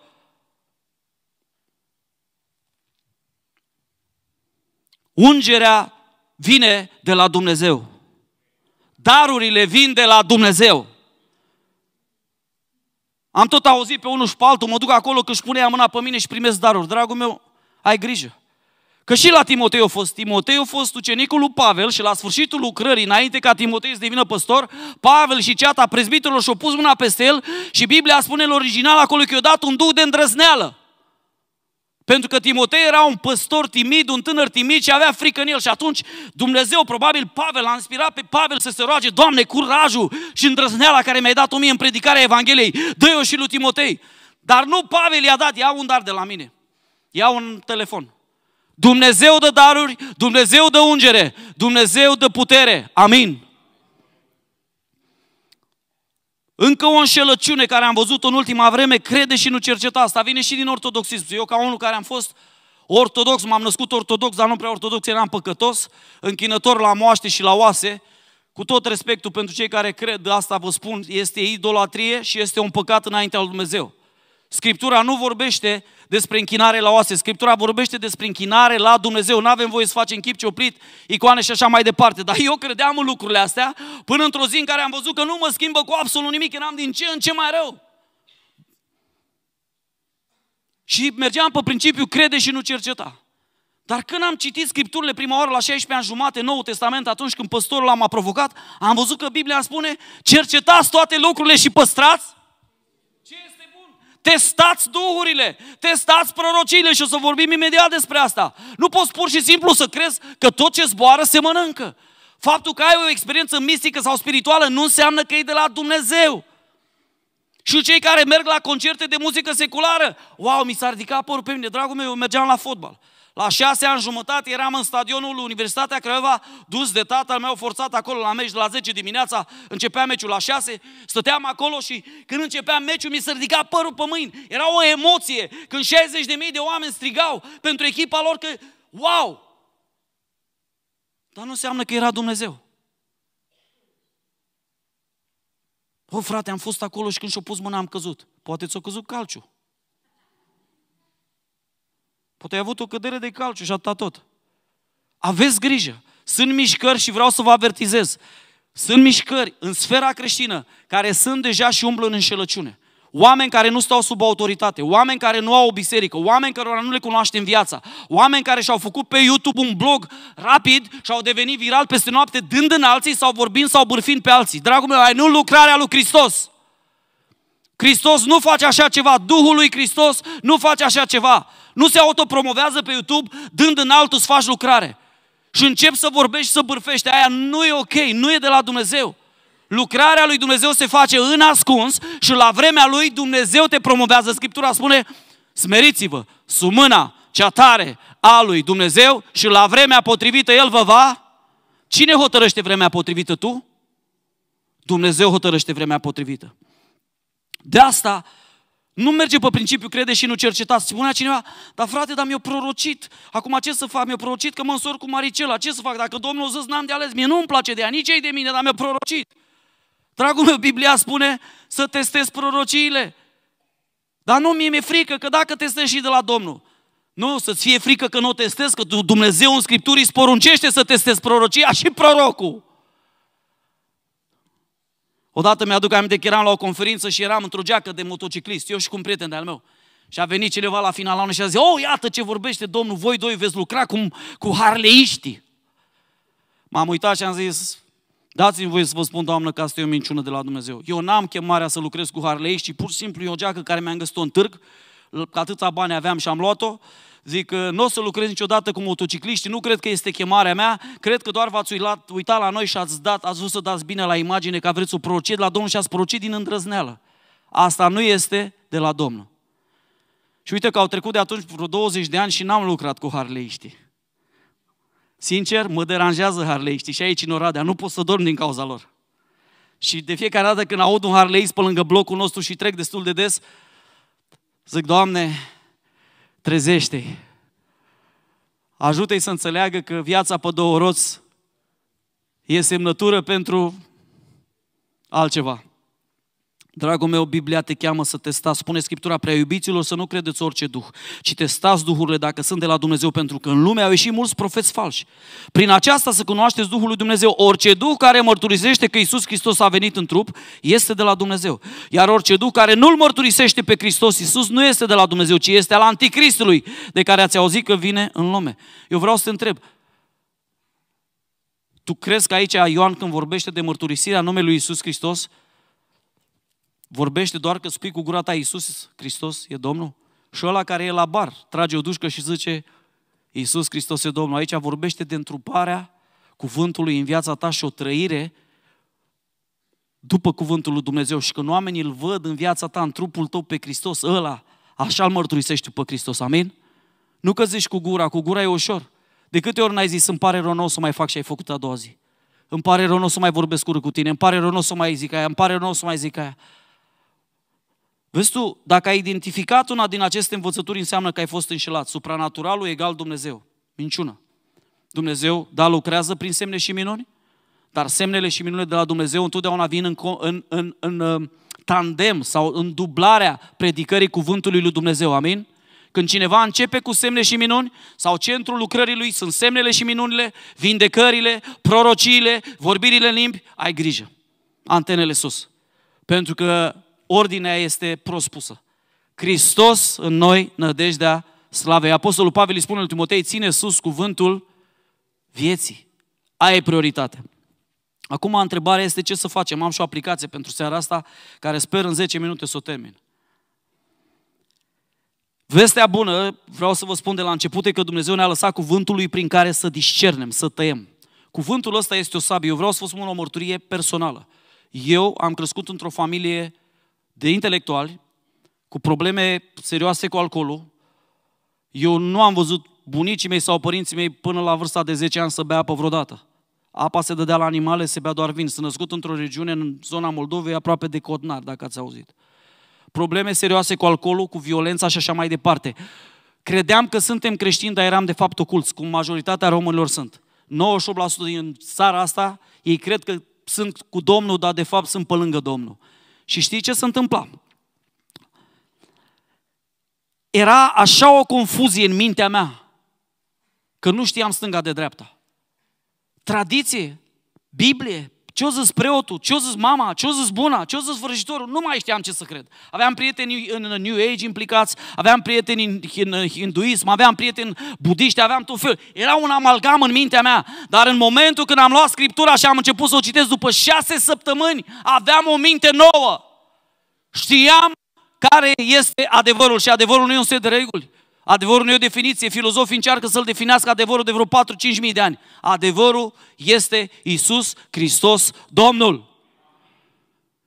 Ungerea vine de la Dumnezeu. Darurile vin de la Dumnezeu. Am tot auzit pe unul și pe altul, mă duc acolo că își pune mâna pe mine și primesc daruri. Dragul meu, ai grijă. Că și la Timotei a fost. Timotei a fost ucenicul lui Pavel și la sfârșitul lucrării, înainte ca Timotei să devină păstor, Pavel și ceata prezbiterilor și-au pus mâna peste el și Biblia spune în original acolo că i-a dat un duh de îndrăzneală. Pentru că Timotei era un păstor timid, un tânăr timid și avea frică în el. Și atunci Dumnezeu, probabil Pavel, a inspirat pe Pavel să se roage, Doamne, curajul și îndrăzneala care mi-ai dat-o mie în predicarea Evangheliei, dă-i-o și lui Timotei. Dar nu Pavel i-a dat, ia un dar de la mine. Ia un telefon. Dumnezeu dă daruri, Dumnezeu dă ungere, Dumnezeu dă putere. Amin. Încă o înșelăciune care am văzut în ultima vreme, crede și nu cerceta asta, vine și din ortodoxism. Eu ca unul care am fost ortodox, m-am născut ortodox, dar nu prea ortodox, eram păcătos, închinător la moaște și la oase, cu tot respectul pentru cei care cred, asta vă spun, este idolatrie și este un păcat înaintea lui Dumnezeu. Scriptura nu vorbește despre închinare la oase. Scriptura vorbește despre închinare la Dumnezeu. Nu avem voie să facem chip cioplit, icoane și așa mai departe. Dar eu credeam în lucrurile astea până într-o zi în care am văzut că nu mă schimbă cu absolut nimic, eram din ce în ce mai rău. Și mergeam pe principiu crede și nu cerceta. Dar când am citit Scripturile prima oară la 16 ani jumate, Noul Testament, atunci când păstorul l-am provocat, am văzut că Biblia spune, cercetați toate lucrurile și păstrați Testați duhurile, testați prorociile și o să vorbim imediat despre asta. Nu poți pur și simplu să crezi că tot ce zboară se mănâncă. Faptul că ai o experiență mistică sau spirituală nu înseamnă că e de la Dumnezeu. Și cei care merg la concerte de muzică seculară, wow, mi s-a ridicat părul pe mine, dragul meu, eu mergeam la fotbal. La șase ani jumătate eram în stadionul Universitatea Craiova, dus de tatăl meu, forțat acolo la meci de la 10 dimineața, începea meciul la 6, stăteam acolo și când începea meciul mi se ridica părul pe mâini. Era o emoție când 60 de mii de oameni strigau pentru echipa lor că, wow! Dar nu înseamnă că era Dumnezeu. O, frate, am fost acolo și când și-o pus mâna am căzut. Poate ți-o căzut calciu. Poate ai avut o cădere de calciu și atâta tot. Aveți grijă. Sunt mișcări și vreau să vă avertizez. Sunt mișcări în sfera creștină care sunt deja și umblă în înșelăciune. Oameni care nu stau sub autoritate, oameni care nu au o biserică, oameni care nu le cunoaște în viața, oameni care și-au făcut pe YouTube un blog rapid și au devenit viral peste noapte, dând în alții sau vorbind sau bârfind pe alții. Dragul meu, ai nu lucrarea lui Hristos. Hristos nu face așa ceva, Duhul lui Hristos nu face așa ceva. nu se autopromovează pe YouTube dând în altul să faci lucrare. Și încep să vorbești și să bârfești. Aia nu e ok, nu e de la Dumnezeu. Lucrarea lui Dumnezeu se face în ascuns și la vremea lui Dumnezeu te promovează. Scriptura spune, smeriți-vă, sumâna cea tare a lui Dumnezeu și la vremea potrivită El vă va... Cine hotărăște vremea potrivită tu? Dumnezeu hotărăște vremea potrivită. De asta nu merge pe principiu crede și nu cercetați. Spunea cineva, dar frate, dar mi-a prorocit. Acum ce să fac? Mi-a prorocit că mă însor cu Maricela. Ce să fac? Dacă Domnul zis n-am de ales, mie nu-mi place de ea, nici ei de mine, dar mi-a prorocit. Dragul meu, Biblia spune să testezi prorociile. Dar nu, mie mi-e frică că dacă testezi și de la Domnul, nu, să-ți fie frică că nu o testezi, că Dumnezeu în Scripturi îți poruncește să testezi prorocia și prorocul. Odată mi-aduc aminte că eram la o conferință și eram într-o geacă de motociclist, eu și cu un prieten de-al meu. Și a venit cineva la final la și a zis, oh, iată ce vorbește Domnul, voi doi veți lucra cu, cu harleiști. M-am uitat și am zis, dați-mi voie să vă spun, doamnă, că asta e o minciună de la Dumnezeu. Eu n-am chemarea să lucrez cu harleiști, ci pur și simplu e o geacă care mi-am găsit-o în târg, că atâția bani aveam și am luat-o Zic că nu o să lucrez niciodată cu motocicliști, nu cred că este chemarea mea, cred că doar v-ați uitat, uitat la noi și ați dat, ați vrut să dați bine la imagine că vreți să proced la Domnul și ați proced din îndrăzneală. Asta nu este de la Domnul. Și uite că au trecut de atunci vreo 20 de ani și n-am lucrat cu harleiștii. Sincer, mă deranjează harleiștii și aici în Oradea, nu pot să dorm din cauza lor. Și de fiecare dată când aud un harleist pe lângă blocul nostru și trec destul de des, zic, Doamne, trezește-i. Ajută-i să înțeleagă că viața pe două roți e semnătură pentru altceva. Dragul meu, Biblia te cheamă să testați, spune Scriptura prea iubiților să nu credeți orice duh, ci testați duhurile dacă sunt de la Dumnezeu, pentru că în lume au ieșit mulți profeți falși. Prin aceasta să cunoașteți Duhul lui Dumnezeu. Orice duh care mărturisește că Isus Hristos a venit în trup, este de la Dumnezeu. Iar orice duh care nu-L mărturisește pe Hristos Isus nu este de la Dumnezeu, ci este al Anticristului, de care ați auzit că vine în lume. Eu vreau să te întreb, tu crezi că aici Ioan când vorbește de mărturisirea numelui lui Isus Hristos, vorbește doar că spui cu gura ta Iisus Hristos e Domnul? Și ăla care e la bar trage o dușcă și zice Iisus Hristos e Domnul. Aici vorbește de întruparea cuvântului în viața ta și o trăire după cuvântul lui Dumnezeu și când oamenii îl văd în viața ta, în trupul tău pe Hristos, ăla, așa îl mărturisești pe Hristos, amin? Nu că zici cu gura, cu gura e ușor. De câte ori n-ai zis, îmi pare rău, nu o să mai fac și ai făcut a doua zi. Îmi pare rău, nu o să mai vorbesc cu tine, îmi pare rău, nu o să mai zic aia, îmi pare rău, nu o să mai zic aia. Vezi tu, dacă ai identificat una din aceste învățături, înseamnă că ai fost înșelat. Supranaturalul egal Dumnezeu. Minciună. Dumnezeu, da, lucrează prin semne și minuni, dar semnele și minunile de la Dumnezeu întotdeauna vin în, în, în, în uh, tandem sau în dublarea predicării cuvântului lui Dumnezeu. Amin? Când cineva începe cu semne și minuni, sau centrul lucrării lui sunt semnele și minunile, vindecările, prorociile, vorbirile în limbi, ai grijă. Antenele sus. Pentru că ordinea este prospusă. Hristos în noi, nădejdea slavei. Apostolul Pavel îi spune lui Timotei, ține sus cuvântul vieții. Aia e prioritate. Acum întrebarea este ce să facem. Am și o aplicație pentru seara asta care sper în 10 minute să o termin. Vestea bună, vreau să vă spun de la început, e că Dumnezeu ne-a lăsat cuvântul lui prin care să discernem, să tăiem. Cuvântul ăsta este o sabie. Eu vreau să vă spun o mărturie personală. Eu am crescut într-o familie de intelectuali cu probleme serioase cu alcoolul. Eu nu am văzut bunicii mei sau părinții mei până la vârsta de 10 ani să bea apă vreodată. Apa se dădea la animale, se bea doar vin. Sunt născut într-o regiune în zona Moldovei, aproape de Codnar, dacă ați auzit. Probleme serioase cu alcoolul, cu violența și așa mai departe. Credeam că suntem creștini, dar eram de fapt oculți, cum majoritatea românilor sunt. 98% din țara asta, ei cred că sunt cu Domnul, dar de fapt sunt pe lângă Domnul. Și știi ce se întâmpla? Era așa o confuzie în mintea mea că nu știam stânga de dreapta. Tradiție, Biblie, ce-o zis preotul, ce-o zis mama, ce-o zis buna, ce-o zis vrăjitorul, nu mai știam ce să cred. Aveam prieteni în New Age implicați, aveam prieteni în, în hinduism, aveam prieteni budiști, aveam tot fel. Era un amalgam în mintea mea, dar în momentul când am luat Scriptura și am început să o citesc după șase săptămâni, aveam o minte nouă. Știam care este adevărul și adevărul nu e un set de reguli. Adevărul nu e o definiție, filozofii încearcă să-l definească adevărul de vreo 4-5 mii de ani. Adevărul este Isus Hristos Domnul.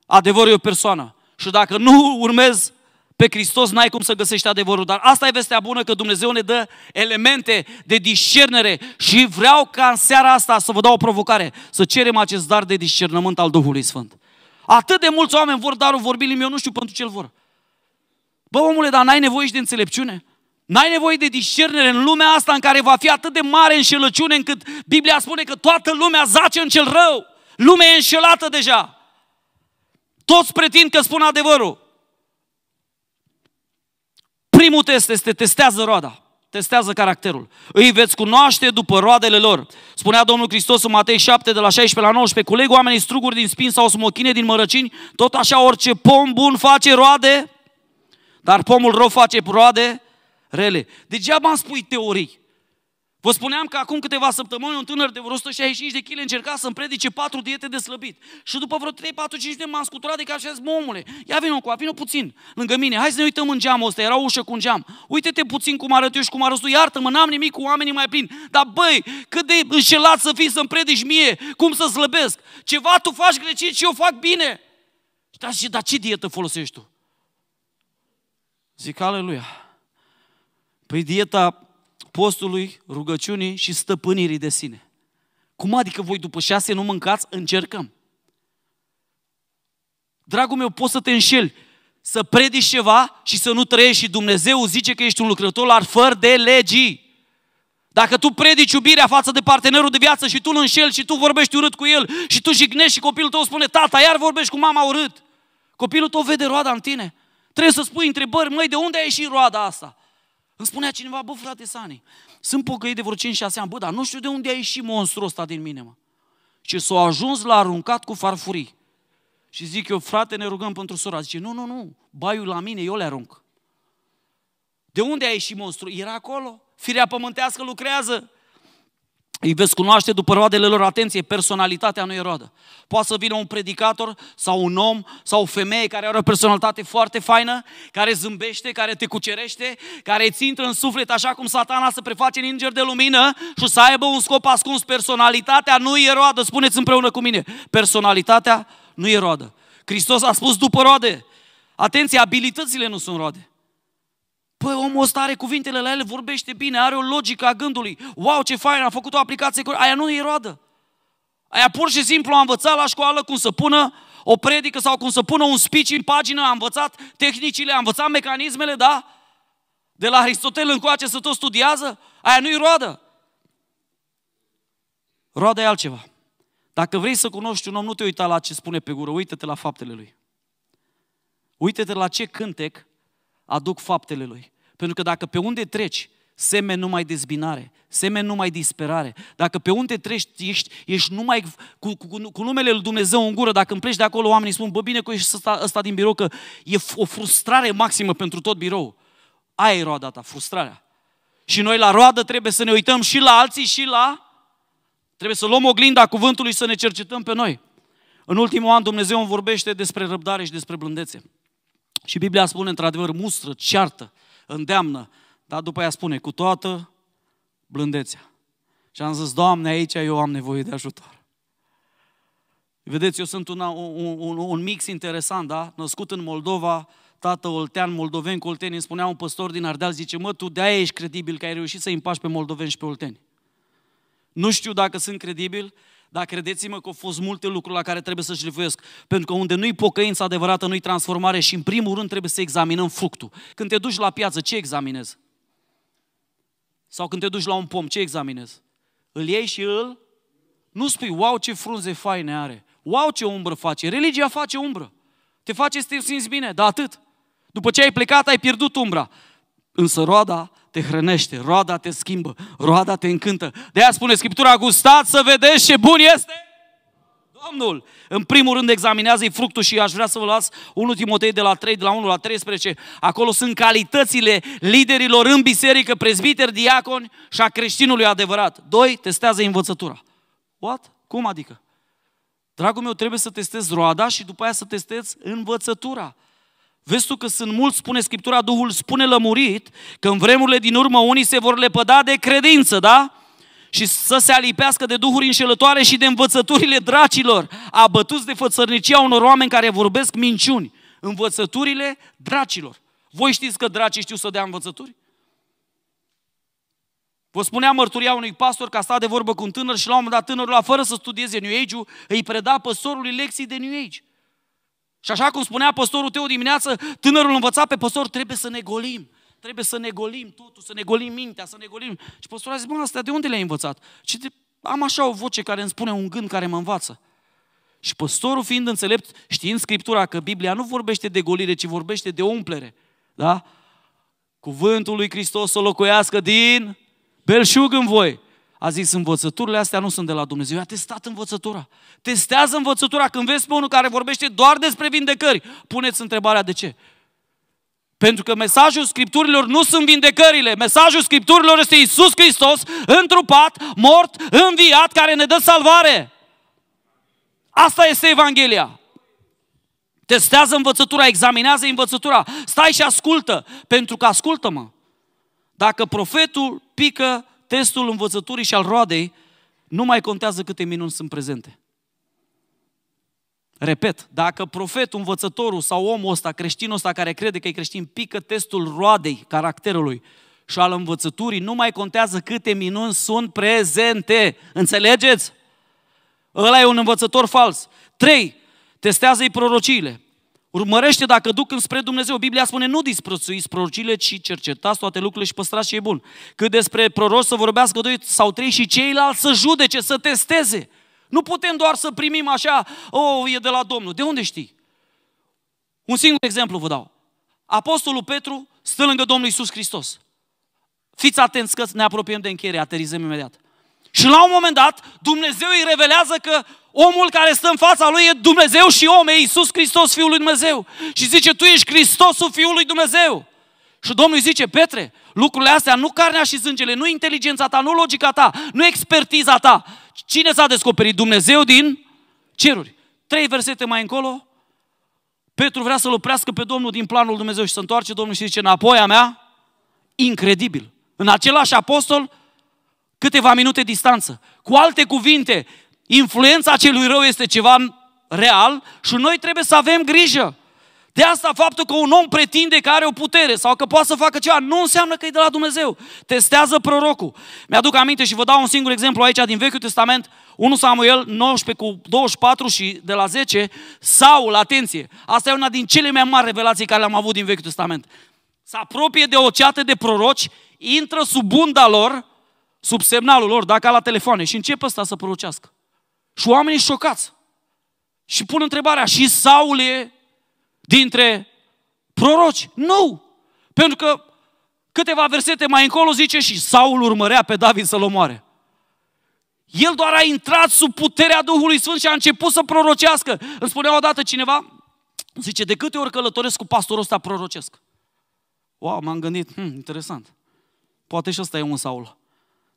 Adevărul e o persoană. Și dacă nu urmezi pe Hristos, n-ai cum să găsești adevărul. Dar asta e vestea bună, că Dumnezeu ne dă elemente de discernere și vreau ca în seara asta să vă dau o provocare, să cerem acest dar de discernământ al Duhului Sfânt. Atât de mulți oameni vor darul vorbirii, eu nu știu pentru ce îl vor. Bă, omule, dar n-ai nevoie și de înțelepciune? N-ai nevoie de discernere în lumea asta în care va fi atât de mare înșelăciune încât Biblia spune că toată lumea zace în cel rău. Lumea e înșelată deja. Toți pretind că spun adevărul. Primul test este testează roada. Testează caracterul. Îi veți cunoaște după roadele lor. Spunea Domnul Hristos în Matei 7, de la 16 la 19, culeg oamenii struguri din spin sau smochine din mărăcini, tot așa orice pom bun face roade, dar pomul rău face roade rele. Degeaba îmi spui teorii. Vă spuneam că acum câteva săptămâni un tânăr de vreo 165 de kg încerca să-mi predice patru diete de slăbit. Și după vreo 3, 4, 5 de m-am scuturat de cap și a zis, mă omule, ia vină cu vină puțin lângă mine, hai să ne uităm în geamul ăsta, era o ușă cu un geam. Uite-te puțin cum arăt eu și cum arăt tu, iartă-mă, n-am nimic cu oamenii mai plini. Dar băi, cât de înșelat să fii să-mi predici mie, cum să slăbesc. Ceva tu faci greșit și eu fac bine. Dar, dar ce dietă folosești tu? Zic, aleluia. Păi dieta postului, rugăciunii și stăpânirii de sine. Cum adică voi după șase nu mâncați? Încercăm. Dragul meu, poți să te înșeli, să predici ceva și să nu trăiești și Dumnezeu zice că ești un lucrător ar fără de legii. Dacă tu predici iubirea față de partenerul de viață și tu îl înșeli și tu vorbești urât cu el și tu jignești și copilul tău spune, tata, iar vorbești cu mama urât. Copilul tău vede roada în tine. Trebuie să spui întrebări, măi, de unde a ieșit roada asta? Îmi spunea cineva, bă, frate Sani, sunt pocăit de vreo 5-6 ani, bă, dar nu știu de unde a ieșit monstrul ăsta din mine, mă. Și s-a ajuns la aruncat cu farfurii. Și zic eu, frate, ne rugăm pentru sora. Zice, nu, nu, nu, baiul la mine, eu le arunc. De unde a ieșit monstru? Era acolo. Firea pământească lucrează. Îi veți cunoaște după roadele lor, atenție, personalitatea nu e roadă. Poate să vină un predicator sau un om sau o femeie care are o personalitate foarte faină, care zâmbește, care te cucerește, care îți intră în suflet așa cum satana se preface în înger de lumină și să aibă un scop ascuns. Personalitatea nu e roadă, spuneți împreună cu mine. Personalitatea nu e roadă. Hristos a spus după roade. Atenție, abilitățile nu sunt roade. Păi omul ăsta are cuvintele la el, vorbește bine, are o logică a gândului. Wow, ce fain, a făcut o aplicație. Aia nu e roadă. Aia pur și simplu a învățat la școală cum să pună o predică sau cum să pună un speech în pagină, a învățat tehnicile, a învățat mecanismele, da? De la Aristotel încoace să tot studiază. Aia nu e roadă. Roada e altceva. Dacă vrei să cunoști un om, nu te uita la ce spune pe gură, uită-te la faptele lui. Uită-te la ce cântec aduc faptele lui. Pentru că dacă pe unde treci, semen numai dezbinare, semen numai disperare. Dacă pe unde treci, ești, ești numai cu, cu, cu numele lui Dumnezeu în gură, dacă îmi pleci de acolo, oamenii spun, bă, bine că ești ăsta, ăsta din birou, că e o frustrare maximă pentru tot birou. Aia e roada ta, frustrarea. Și noi la roadă trebuie să ne uităm și la alții și la... Trebuie să luăm oglinda cuvântului și să ne cercetăm pe noi. În ultimul an Dumnezeu îmi vorbește despre răbdare și despre blândețe. Și Biblia spune într-adevăr mustră, ceartă, îndeamnă, dar după aia spune cu toată blândețea. Și am zis, Doamne, aici eu am nevoie de ajutor. Vedeți, eu sunt una, un, un, un mix interesant, da? Născut în Moldova, tată oltean, moldoven cu olteni, îmi spunea un păstor din Ardeal, zice, mă, tu de-aia ești credibil că ai reușit să împași pe moldoveni și pe olteni. Nu știu dacă sunt credibil, dar credeți-mă că au fost multe lucruri la care trebuie să șlifuiesc. Pentru că unde nu-i pocăință adevărată, nu-i transformare și în primul rând trebuie să examinăm fructul. Când te duci la piață, ce examinezi? Sau când te duci la un pom, ce examinezi? Îl iei și îl... Nu spui, wow, ce frunze faine are. Wow, ce umbră face. Religia face umbră. Te face să te simți bine, dar atât. După ce ai plecat, ai pierdut umbra. Însă roada te hrănește, roada te schimbă, roada te încântă. De aia spune Scriptura, gustați să vedeți ce bun este Domnul. În primul rând examinează-i fructul și aș vrea să vă luați 1 Timotei de la 3, de la 1 la 13. Acolo sunt calitățile liderilor în biserică, prezbiteri, diaconi și a creștinului adevărat. Doi, testează învățătura. What? Cum adică? Dragul meu, trebuie să testezi roada și după aia să testezi învățătura. Vezi tu că sunt mulți, spune Scriptura, Duhul spune lămurit, că în vremurile din urmă unii se vor lepăda de credință, da? Și să se alipească de duhuri înșelătoare și de învățăturile dracilor, abătuți de fățărnicia unor oameni care vorbesc minciuni. Învățăturile dracilor. Voi știți că dracii știu să dea învățături? Vă spunea mărturia unui pastor că a stat de vorbă cu un tânăr și la un moment dat tânărul ăla, fără să studieze New Age-ul, îi preda păstorului lecții de New Age. Și așa cum spunea păstorul tău dimineață, tânărul învăța pe păstor, trebuie să ne golim. Trebuie să ne golim totul, să ne golim mintea, să ne golim. Și păstorul a zis, bă, astea de unde le-ai învățat? Și de, am așa o voce care îmi spune un gând care mă învață. Și păstorul fiind înțelept, știind Scriptura că Biblia nu vorbește de golire, ci vorbește de umplere. Da? Cuvântul lui Hristos să locuiască din belșug în voi. A zis, învățăturile astea nu sunt de la Dumnezeu. A testat învățătura. Testează învățătura. Când vezi pe unul care vorbește doar despre vindecări, puneți întrebarea de ce. Pentru că mesajul Scripturilor nu sunt vindecările. Mesajul Scripturilor este Isus Hristos, întrupat, mort, înviat, care ne dă salvare. Asta este Evanghelia. Testează învățătura, examinează învățătura. Stai și ascultă, pentru că ascultă-mă. Dacă profetul pică testul învățăturii și al roadei, nu mai contează câte minuni sunt prezente. Repet, dacă profetul, învățătorul sau omul ăsta, creștinul ăsta care crede că e creștin, pică testul roadei caracterului și al învățăturii, nu mai contează câte minuni sunt prezente. Înțelegeți? Ăla e un învățător fals. Trei, testează-i prorociile. Urmărește dacă duc înspre Dumnezeu. Biblia spune nu disprețuiți prorocile, ci cercetați toate lucrurile și păstrați ce e bun. Cât despre proroci să vorbească doi sau trei și ceilalți să judece, să testeze. Nu putem doar să primim așa, oh, e de la Domnul. De unde știi? Un singur exemplu vă dau. Apostolul Petru stă lângă Domnul Isus Hristos. Fiți atenți că ne apropiem de încheiere, aterizăm imediat. Și la un moment dat, Dumnezeu îi revelează că omul care stă în fața lui e Dumnezeu și om, e Iisus Hristos, Fiul lui Dumnezeu. Și zice, tu ești Hristosul Fiul lui Dumnezeu. Și Domnul îi zice, Petre, lucrurile astea, nu carnea și sângele, nu inteligența ta, nu logica ta, nu expertiza ta. Cine s-a descoperit? Dumnezeu din ceruri. Trei versete mai încolo, Petru vrea să-L oprească pe Domnul din planul Dumnezeu și să întoarce Domnul și zice, înapoi a mea, incredibil. În același apostol, câteva minute distanță. Cu alte cuvinte, influența celui rău este ceva real și noi trebuie să avem grijă. De asta faptul că un om pretinde că are o putere sau că poate să facă ceva, nu înseamnă că e de la Dumnezeu. Testează prorocul. Mi-aduc aminte și vă dau un singur exemplu aici din Vechiul Testament, 1 Samuel 19 cu 24 și de la 10, Saul, atenție, asta e una din cele mai mari revelații care le-am avut din Vechiul Testament. Se apropie de o ceată de proroci, intră sub bunda lor, sub semnalul lor, dacă la telefoane, și începe ăsta să prorocească. Și oamenii șocați. Și pun întrebarea, și Saul e dintre proroci? Nu! Pentru că câteva versete mai încolo zice și Saul urmărea pe David să-l omoare. El doar a intrat sub puterea Duhului Sfânt și a început să prorocească. Îmi spunea odată cineva, zice, de câte ori călătoresc cu pastorul ăsta prorocesc? Wow, m-am gândit, hm, interesant. Poate și ăsta e un Saul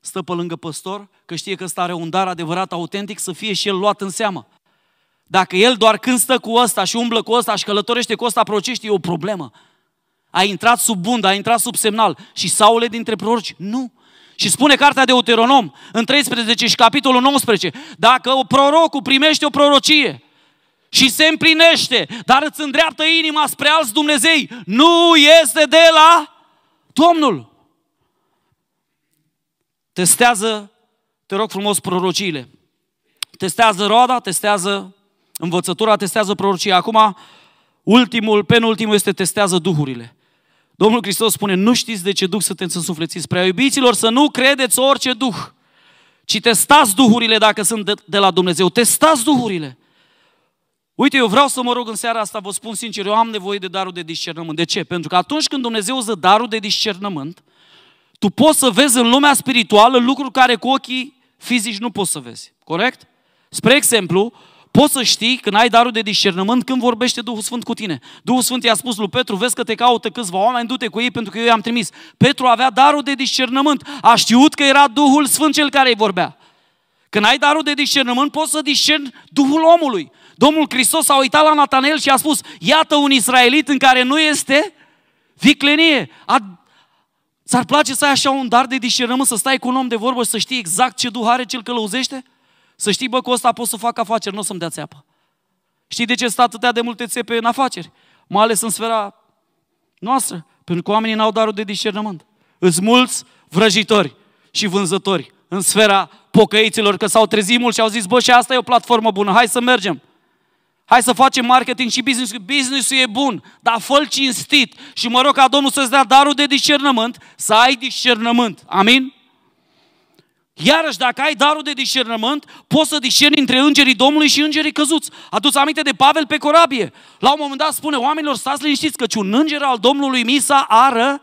stă pe lângă păstor, că știe că ăsta are un dar adevărat, autentic, să fie și el luat în seamă. Dacă el doar când stă cu ăsta și umblă cu ăsta și călătorește cu ăsta procește, e o problemă. A intrat sub bund, a intrat sub semnal. Și Saule dintre proroci? Nu. Și spune cartea de Deuteronom, în 13 și capitolul 19, dacă o prorocul primește o prorocie și se împlinește, dar îți îndreaptă inima spre alți Dumnezei, nu este de la Domnul. Testează, te rog frumos, prorociile. Testează roada, testează învățătura, testează prorocia. Acum, ultimul, penultimul este testează duhurile. Domnul Hristos spune, nu știți de ce duh sunteți însuflețiți. Prea iubiților, să nu credeți orice duh, ci testați duhurile dacă sunt de, de la Dumnezeu. Testați duhurile. Uite, eu vreau să mă rog în seara asta, vă spun sincer, eu am nevoie de darul de discernământ. De ce? Pentru că atunci când Dumnezeu îți dă darul de discernământ, tu poți să vezi în lumea spirituală lucruri care cu ochii fizici nu poți să vezi. Corect? Spre exemplu, poți să știi când ai darul de discernământ când vorbește Duhul Sfânt cu tine. Duhul Sfânt i-a spus lui Petru, vezi că te caută câțiva oameni, du-te cu ei pentru că eu i-am trimis. Petru avea darul de discernământ. A știut că era Duhul Sfânt cel care îi vorbea. Când ai darul de discernământ, poți să discerni Duhul omului. Domnul Hristos a uitat la Natanel și a spus, iată un israelit în care nu este viclenie. A, ți-ar place să ai așa un dar de discernământ, să stai cu un om de vorbă și să știi exact ce duh are cel călăuzește? Să știi, bă, că ăsta pot să fac afaceri, nu o să-mi dea țeapă. Știi de ce stă atâtea de multe țepe în afaceri? Mai ales în sfera noastră. Pentru că oamenii n-au darul de discernământ. Îți mulți vrăjitori și vânzători în sfera pocăiților, că s-au trezit mult și au zis, bă, și asta e o platformă bună, hai să mergem. Hai să facem marketing și business. Business-ul e bun, dar fă cinstit. Și mă rog ca Domnul să-ți dea darul de discernământ, să ai discernământ. Amin? Iarăși, dacă ai darul de discernământ, poți să discerni între îngerii Domnului și îngerii căzuți. Aduți aminte de Pavel pe corabie. La un moment dat spune, oamenilor, stați liniștiți, căci un înger al Domnului Misa ară.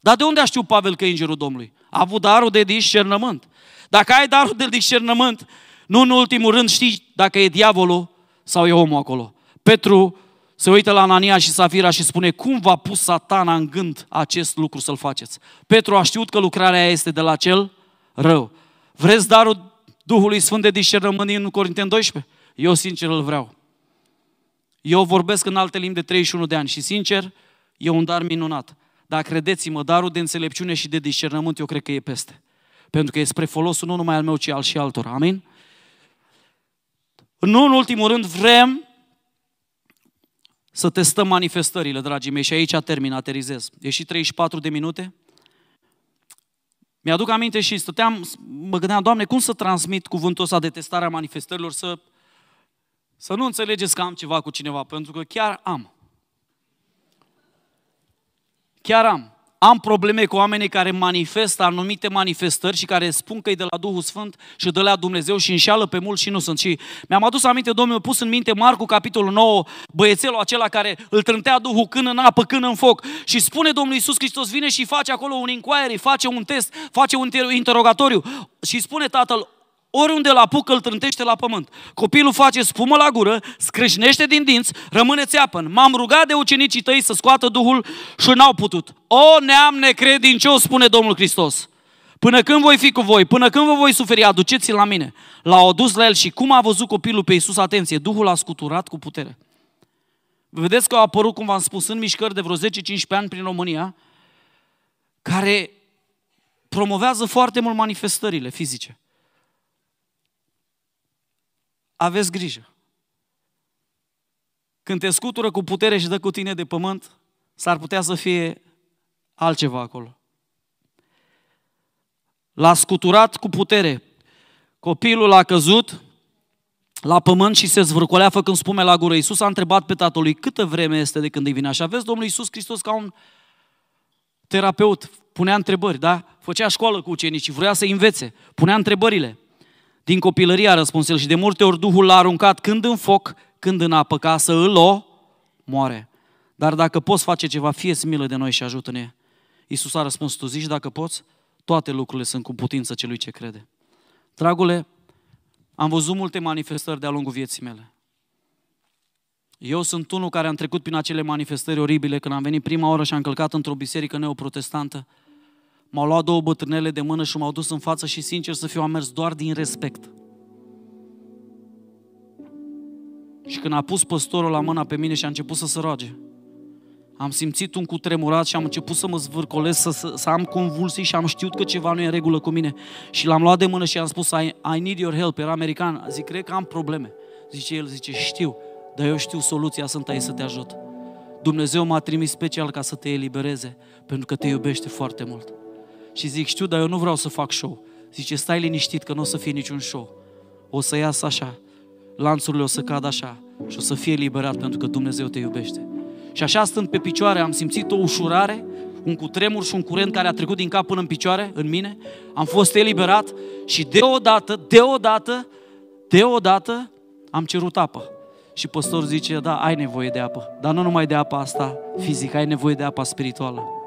Dar de unde a știut Pavel că e îngerul Domnului? A avut darul de discernământ. Dacă ai darul de discernământ, nu în ultimul rând știi dacă e diavolul sau e omul acolo. Petru se uită la Anania și Safira și spune, cum v-a pus satana în gând acest lucru să-l faceți? Petru a știut că lucrarea este de la cel rău. Vreți darul Duhului Sfânt de discernământ în Corinteni 12? Eu sincer îl vreau. Eu vorbesc în alte limbi de 31 de ani și sincer, e un dar minunat. Dar credeți-mă, darul de înțelepciune și de discernământ eu cred că e peste. Pentru că e spre folosul nu numai al meu, ci al și altor. Amin? Nu în ultimul rând, vrem să testăm manifestările, dragii mei, și aici termin, aterizez. E și 34 de minute. Mi-aduc aminte și stăteam, mă gândeam, Doamne, cum să transmit cuvântul ăsta de testare a manifestărilor, să, să nu înțelegeți că am ceva cu cineva, pentru că chiar am. Chiar am am probleme cu oamenii care manifestă anumite manifestări și care spun că e de la Duhul Sfânt și de la Dumnezeu și înșeală pe mulți și nu sunt. Și mi-am adus aminte, Domnul mi-a pus în minte Marcu, capitolul 9, băiețelul acela care îl trântea Duhul când în apă, când în foc. Și spune Domnul Iisus Hristos, vine și face acolo un inquiry, face un test, face un interogatoriu și spune tatăl, Oriunde la apuc îl trântește la pământ. Copilul face spumă la gură, scrâșnește din dinți, rămâne țeapăn. M-am rugat de ucenicii tăi să scoată Duhul și n-au putut. O neam necredincios, spune Domnul Hristos. Până când voi fi cu voi, până când vă voi suferi, aduceți-l la mine. L-au adus la el și cum a văzut copilul pe Iisus, atenție, Duhul a scuturat cu putere. Vedeți că au apărut, cum v-am spus, în mișcări de vreo 10-15 ani prin România, care promovează foarte mult manifestările fizice aveți grijă. Când te scutură cu putere și dă cu tine de pământ, s-ar putea să fie altceva acolo. L-a scuturat cu putere. Copilul a căzut la pământ și se zvârcolea făcând spume la gură. Iisus a întrebat pe tatălui câtă vreme este de când îi vine așa. Vezi, Domnul Iisus Hristos ca un terapeut, punea întrebări, da? Făcea școală cu ucenicii, vrea să învețe, punea întrebările. Din copilărie a răspuns el și de multe ori Duhul l-a aruncat când în foc, când în apă, ca să îl o moare. Dar dacă poți face ceva, fie milă de noi și ajută-ne. Iisus a răspuns, tu zici dacă poți? Toate lucrurile sunt cu putință celui ce crede. Dragule, am văzut multe manifestări de-a lungul vieții mele. Eu sunt unul care am trecut prin acele manifestări oribile când am venit prima oară și am călcat într-o biserică neoprotestantă M-au luat două bătrânele de mână și m-au dus în față și sincer să fiu am mers doar din respect. Și când a pus păstorul la mâna pe mine și a început să se roage, am simțit un cutremurat și am început să mă zvârcolesc, să, să, să am convulsii și am știut că ceva nu e în regulă cu mine. Și l-am luat de mână și am spus, I, I need your help, era american. Zic, cred că am probleme. Zice el, zice, știu, dar eu știu soluția, sunt aici să te ajut. Dumnezeu m-a trimis special ca să te elibereze, pentru că te iubește foarte mult. Și zic, știu, dar eu nu vreau să fac show. Zice, stai liniștit că nu o să fie niciun show. O să iasă așa, lanțurile o să cadă așa și o să fie eliberat pentru că Dumnezeu te iubește. Și așa stând pe picioare am simțit o ușurare, un cutremur și un curent care a trecut din cap până în picioare, în mine. Am fost eliberat și deodată, deodată, deodată am cerut apă. Și păstorul zice, da, ai nevoie de apă. Dar nu numai de apa asta fizică, ai nevoie de apa spirituală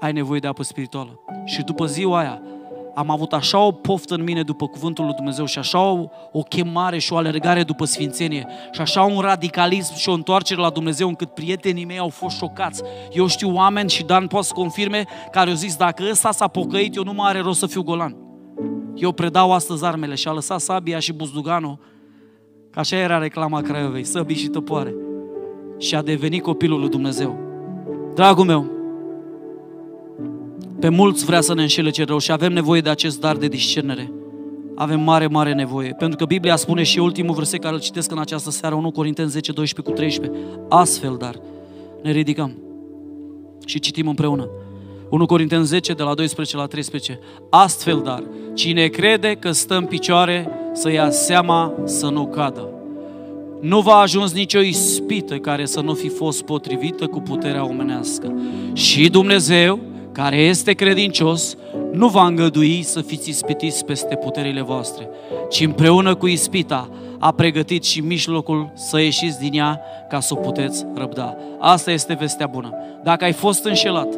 ai nevoie de apă spirituală. Și după ziua aia, am avut așa o poftă în mine după cuvântul lui Dumnezeu și așa o, o chemare și o alergare după sfințenie și așa un radicalism și o întoarcere la Dumnezeu încât prietenii mei au fost șocați. Eu știu oameni și Dan poate să confirme care au zis dacă ăsta s-a pocăit, eu nu mai are rost să fiu golan. Eu predau astăzi armele și a lăsat sabia și buzduganul Că așa era reclama Craiovei, săbii și topoare. Și a devenit copilul lui Dumnezeu. Dragul meu, pe mulți vrea să ne înșele ce rău și avem nevoie de acest dar de discernere. Avem mare, mare nevoie. Pentru că Biblia spune și ultimul verset care îl citesc în această seară, 1 Corinteni 10, 12 cu 13. Astfel, dar, ne ridicăm și citim împreună. 1 Corinteni 10, de la 12 la 13. Astfel, dar, cine crede că stă în picioare, să ia seama să nu cadă. Nu va ajuns nicio ispită care să nu fi fost potrivită cu puterea omenească. Și Dumnezeu, care este credincios, nu va îngădui să fiți ispitiți peste puterile voastre, ci împreună cu ispita a pregătit și mijlocul să ieșiți din ea ca să o puteți răbda. Asta este vestea bună. Dacă ai fost înșelat,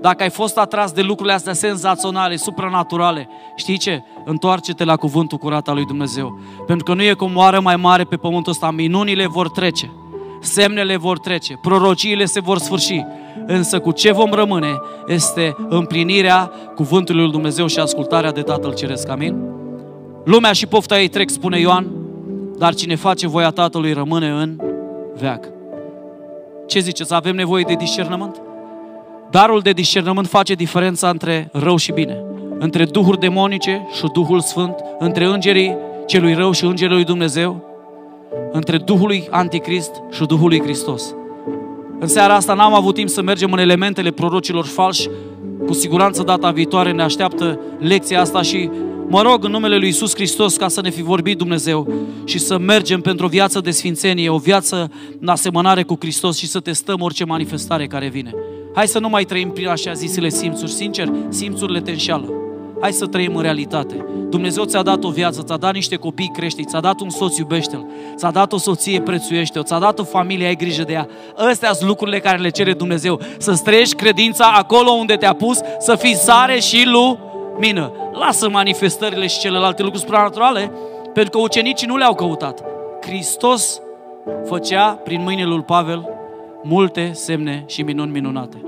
dacă ai fost atras de lucrurile astea senzaționale, supranaturale, știi ce? Întoarce-te la cuvântul curat al lui Dumnezeu. Pentru că nu e cum oară mai mare pe pământul ăsta. Minunile vor trece, semnele vor trece, prorociile se vor sfârși. Însă cu ce vom rămâne este împlinirea cuvântului lui Dumnezeu și ascultarea de Tatăl Ceresc. Amin? Lumea și pofta ei trec, spune Ioan, dar cine face voia Tatălui rămâne în veac. Ce ziceți? Avem nevoie de discernământ? Darul de discernământ face diferența între rău și bine, între duhuri demonice și Duhul Sfânt, între îngerii celui rău și îngerii lui Dumnezeu, între Duhului Anticrist și Duhul lui Hristos. În seara asta n-am avut timp să mergem în elementele prorocilor falși. Cu siguranță data viitoare ne așteaptă lecția asta și mă rog în numele lui Isus Hristos ca să ne fi vorbit Dumnezeu și să mergem pentru o viață de sfințenie, o viață în asemănare cu Hristos și să testăm orice manifestare care vine. Hai să nu mai trăim prin așa zisele simțuri. Sincer, simțurile te înșeală. Hai să trăim în realitate. Dumnezeu ți-a dat o viață, ți-a dat niște copii crești, ți-a dat un soț iubește-l, ți-a dat o soție prețuiește-o, ți-a dat o familie, ai grijă de ea. Astea sunt lucrurile care le cere Dumnezeu. Să-ți trăiești credința acolo unde te-a pus, să fii sare și lumină. Lasă manifestările și celelalte lucruri supranaturale, pentru că ucenicii nu le-au căutat. Hristos făcea prin mâinile lui Pavel multe semne și minuni minunate.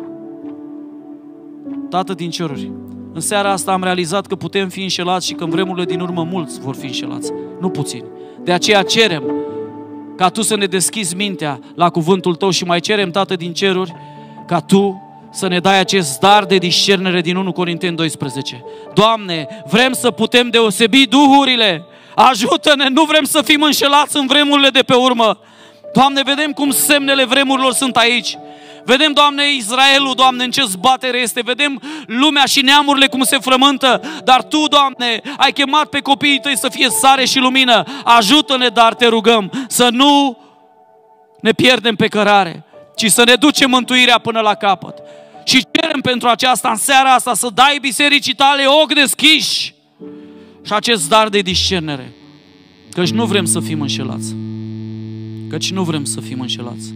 Tată din ceruri, în seara asta am realizat că putem fi înșelați și că în vremurile din urmă mulți vor fi înșelați, nu puțini. De aceea cerem ca Tu să ne deschizi mintea la cuvântul Tău și mai cerem, Tată din ceruri, ca Tu să ne dai acest dar de discernere din 1 Corinteni 12. Doamne, vrem să putem deosebi duhurile. Ajută-ne, nu vrem să fim înșelați în vremurile de pe urmă. Doamne, vedem cum semnele vremurilor sunt aici. Vedem, Doamne, Israelul, Doamne, în ce zbatere este. Vedem lumea și neamurile cum se frământă. Dar Tu, Doamne, ai chemat pe copiii Tăi să fie sare și lumină. Ajută-ne, dar te rugăm, să nu ne pierdem pe cărare, ci să ne ducem mântuirea până la capăt. Și cerem pentru aceasta, în seara asta, să dai bisericii tale ochi deschiși și acest dar de discernere. Căci nu vrem să fim înșelați. Căci nu vrem să fim înșelați.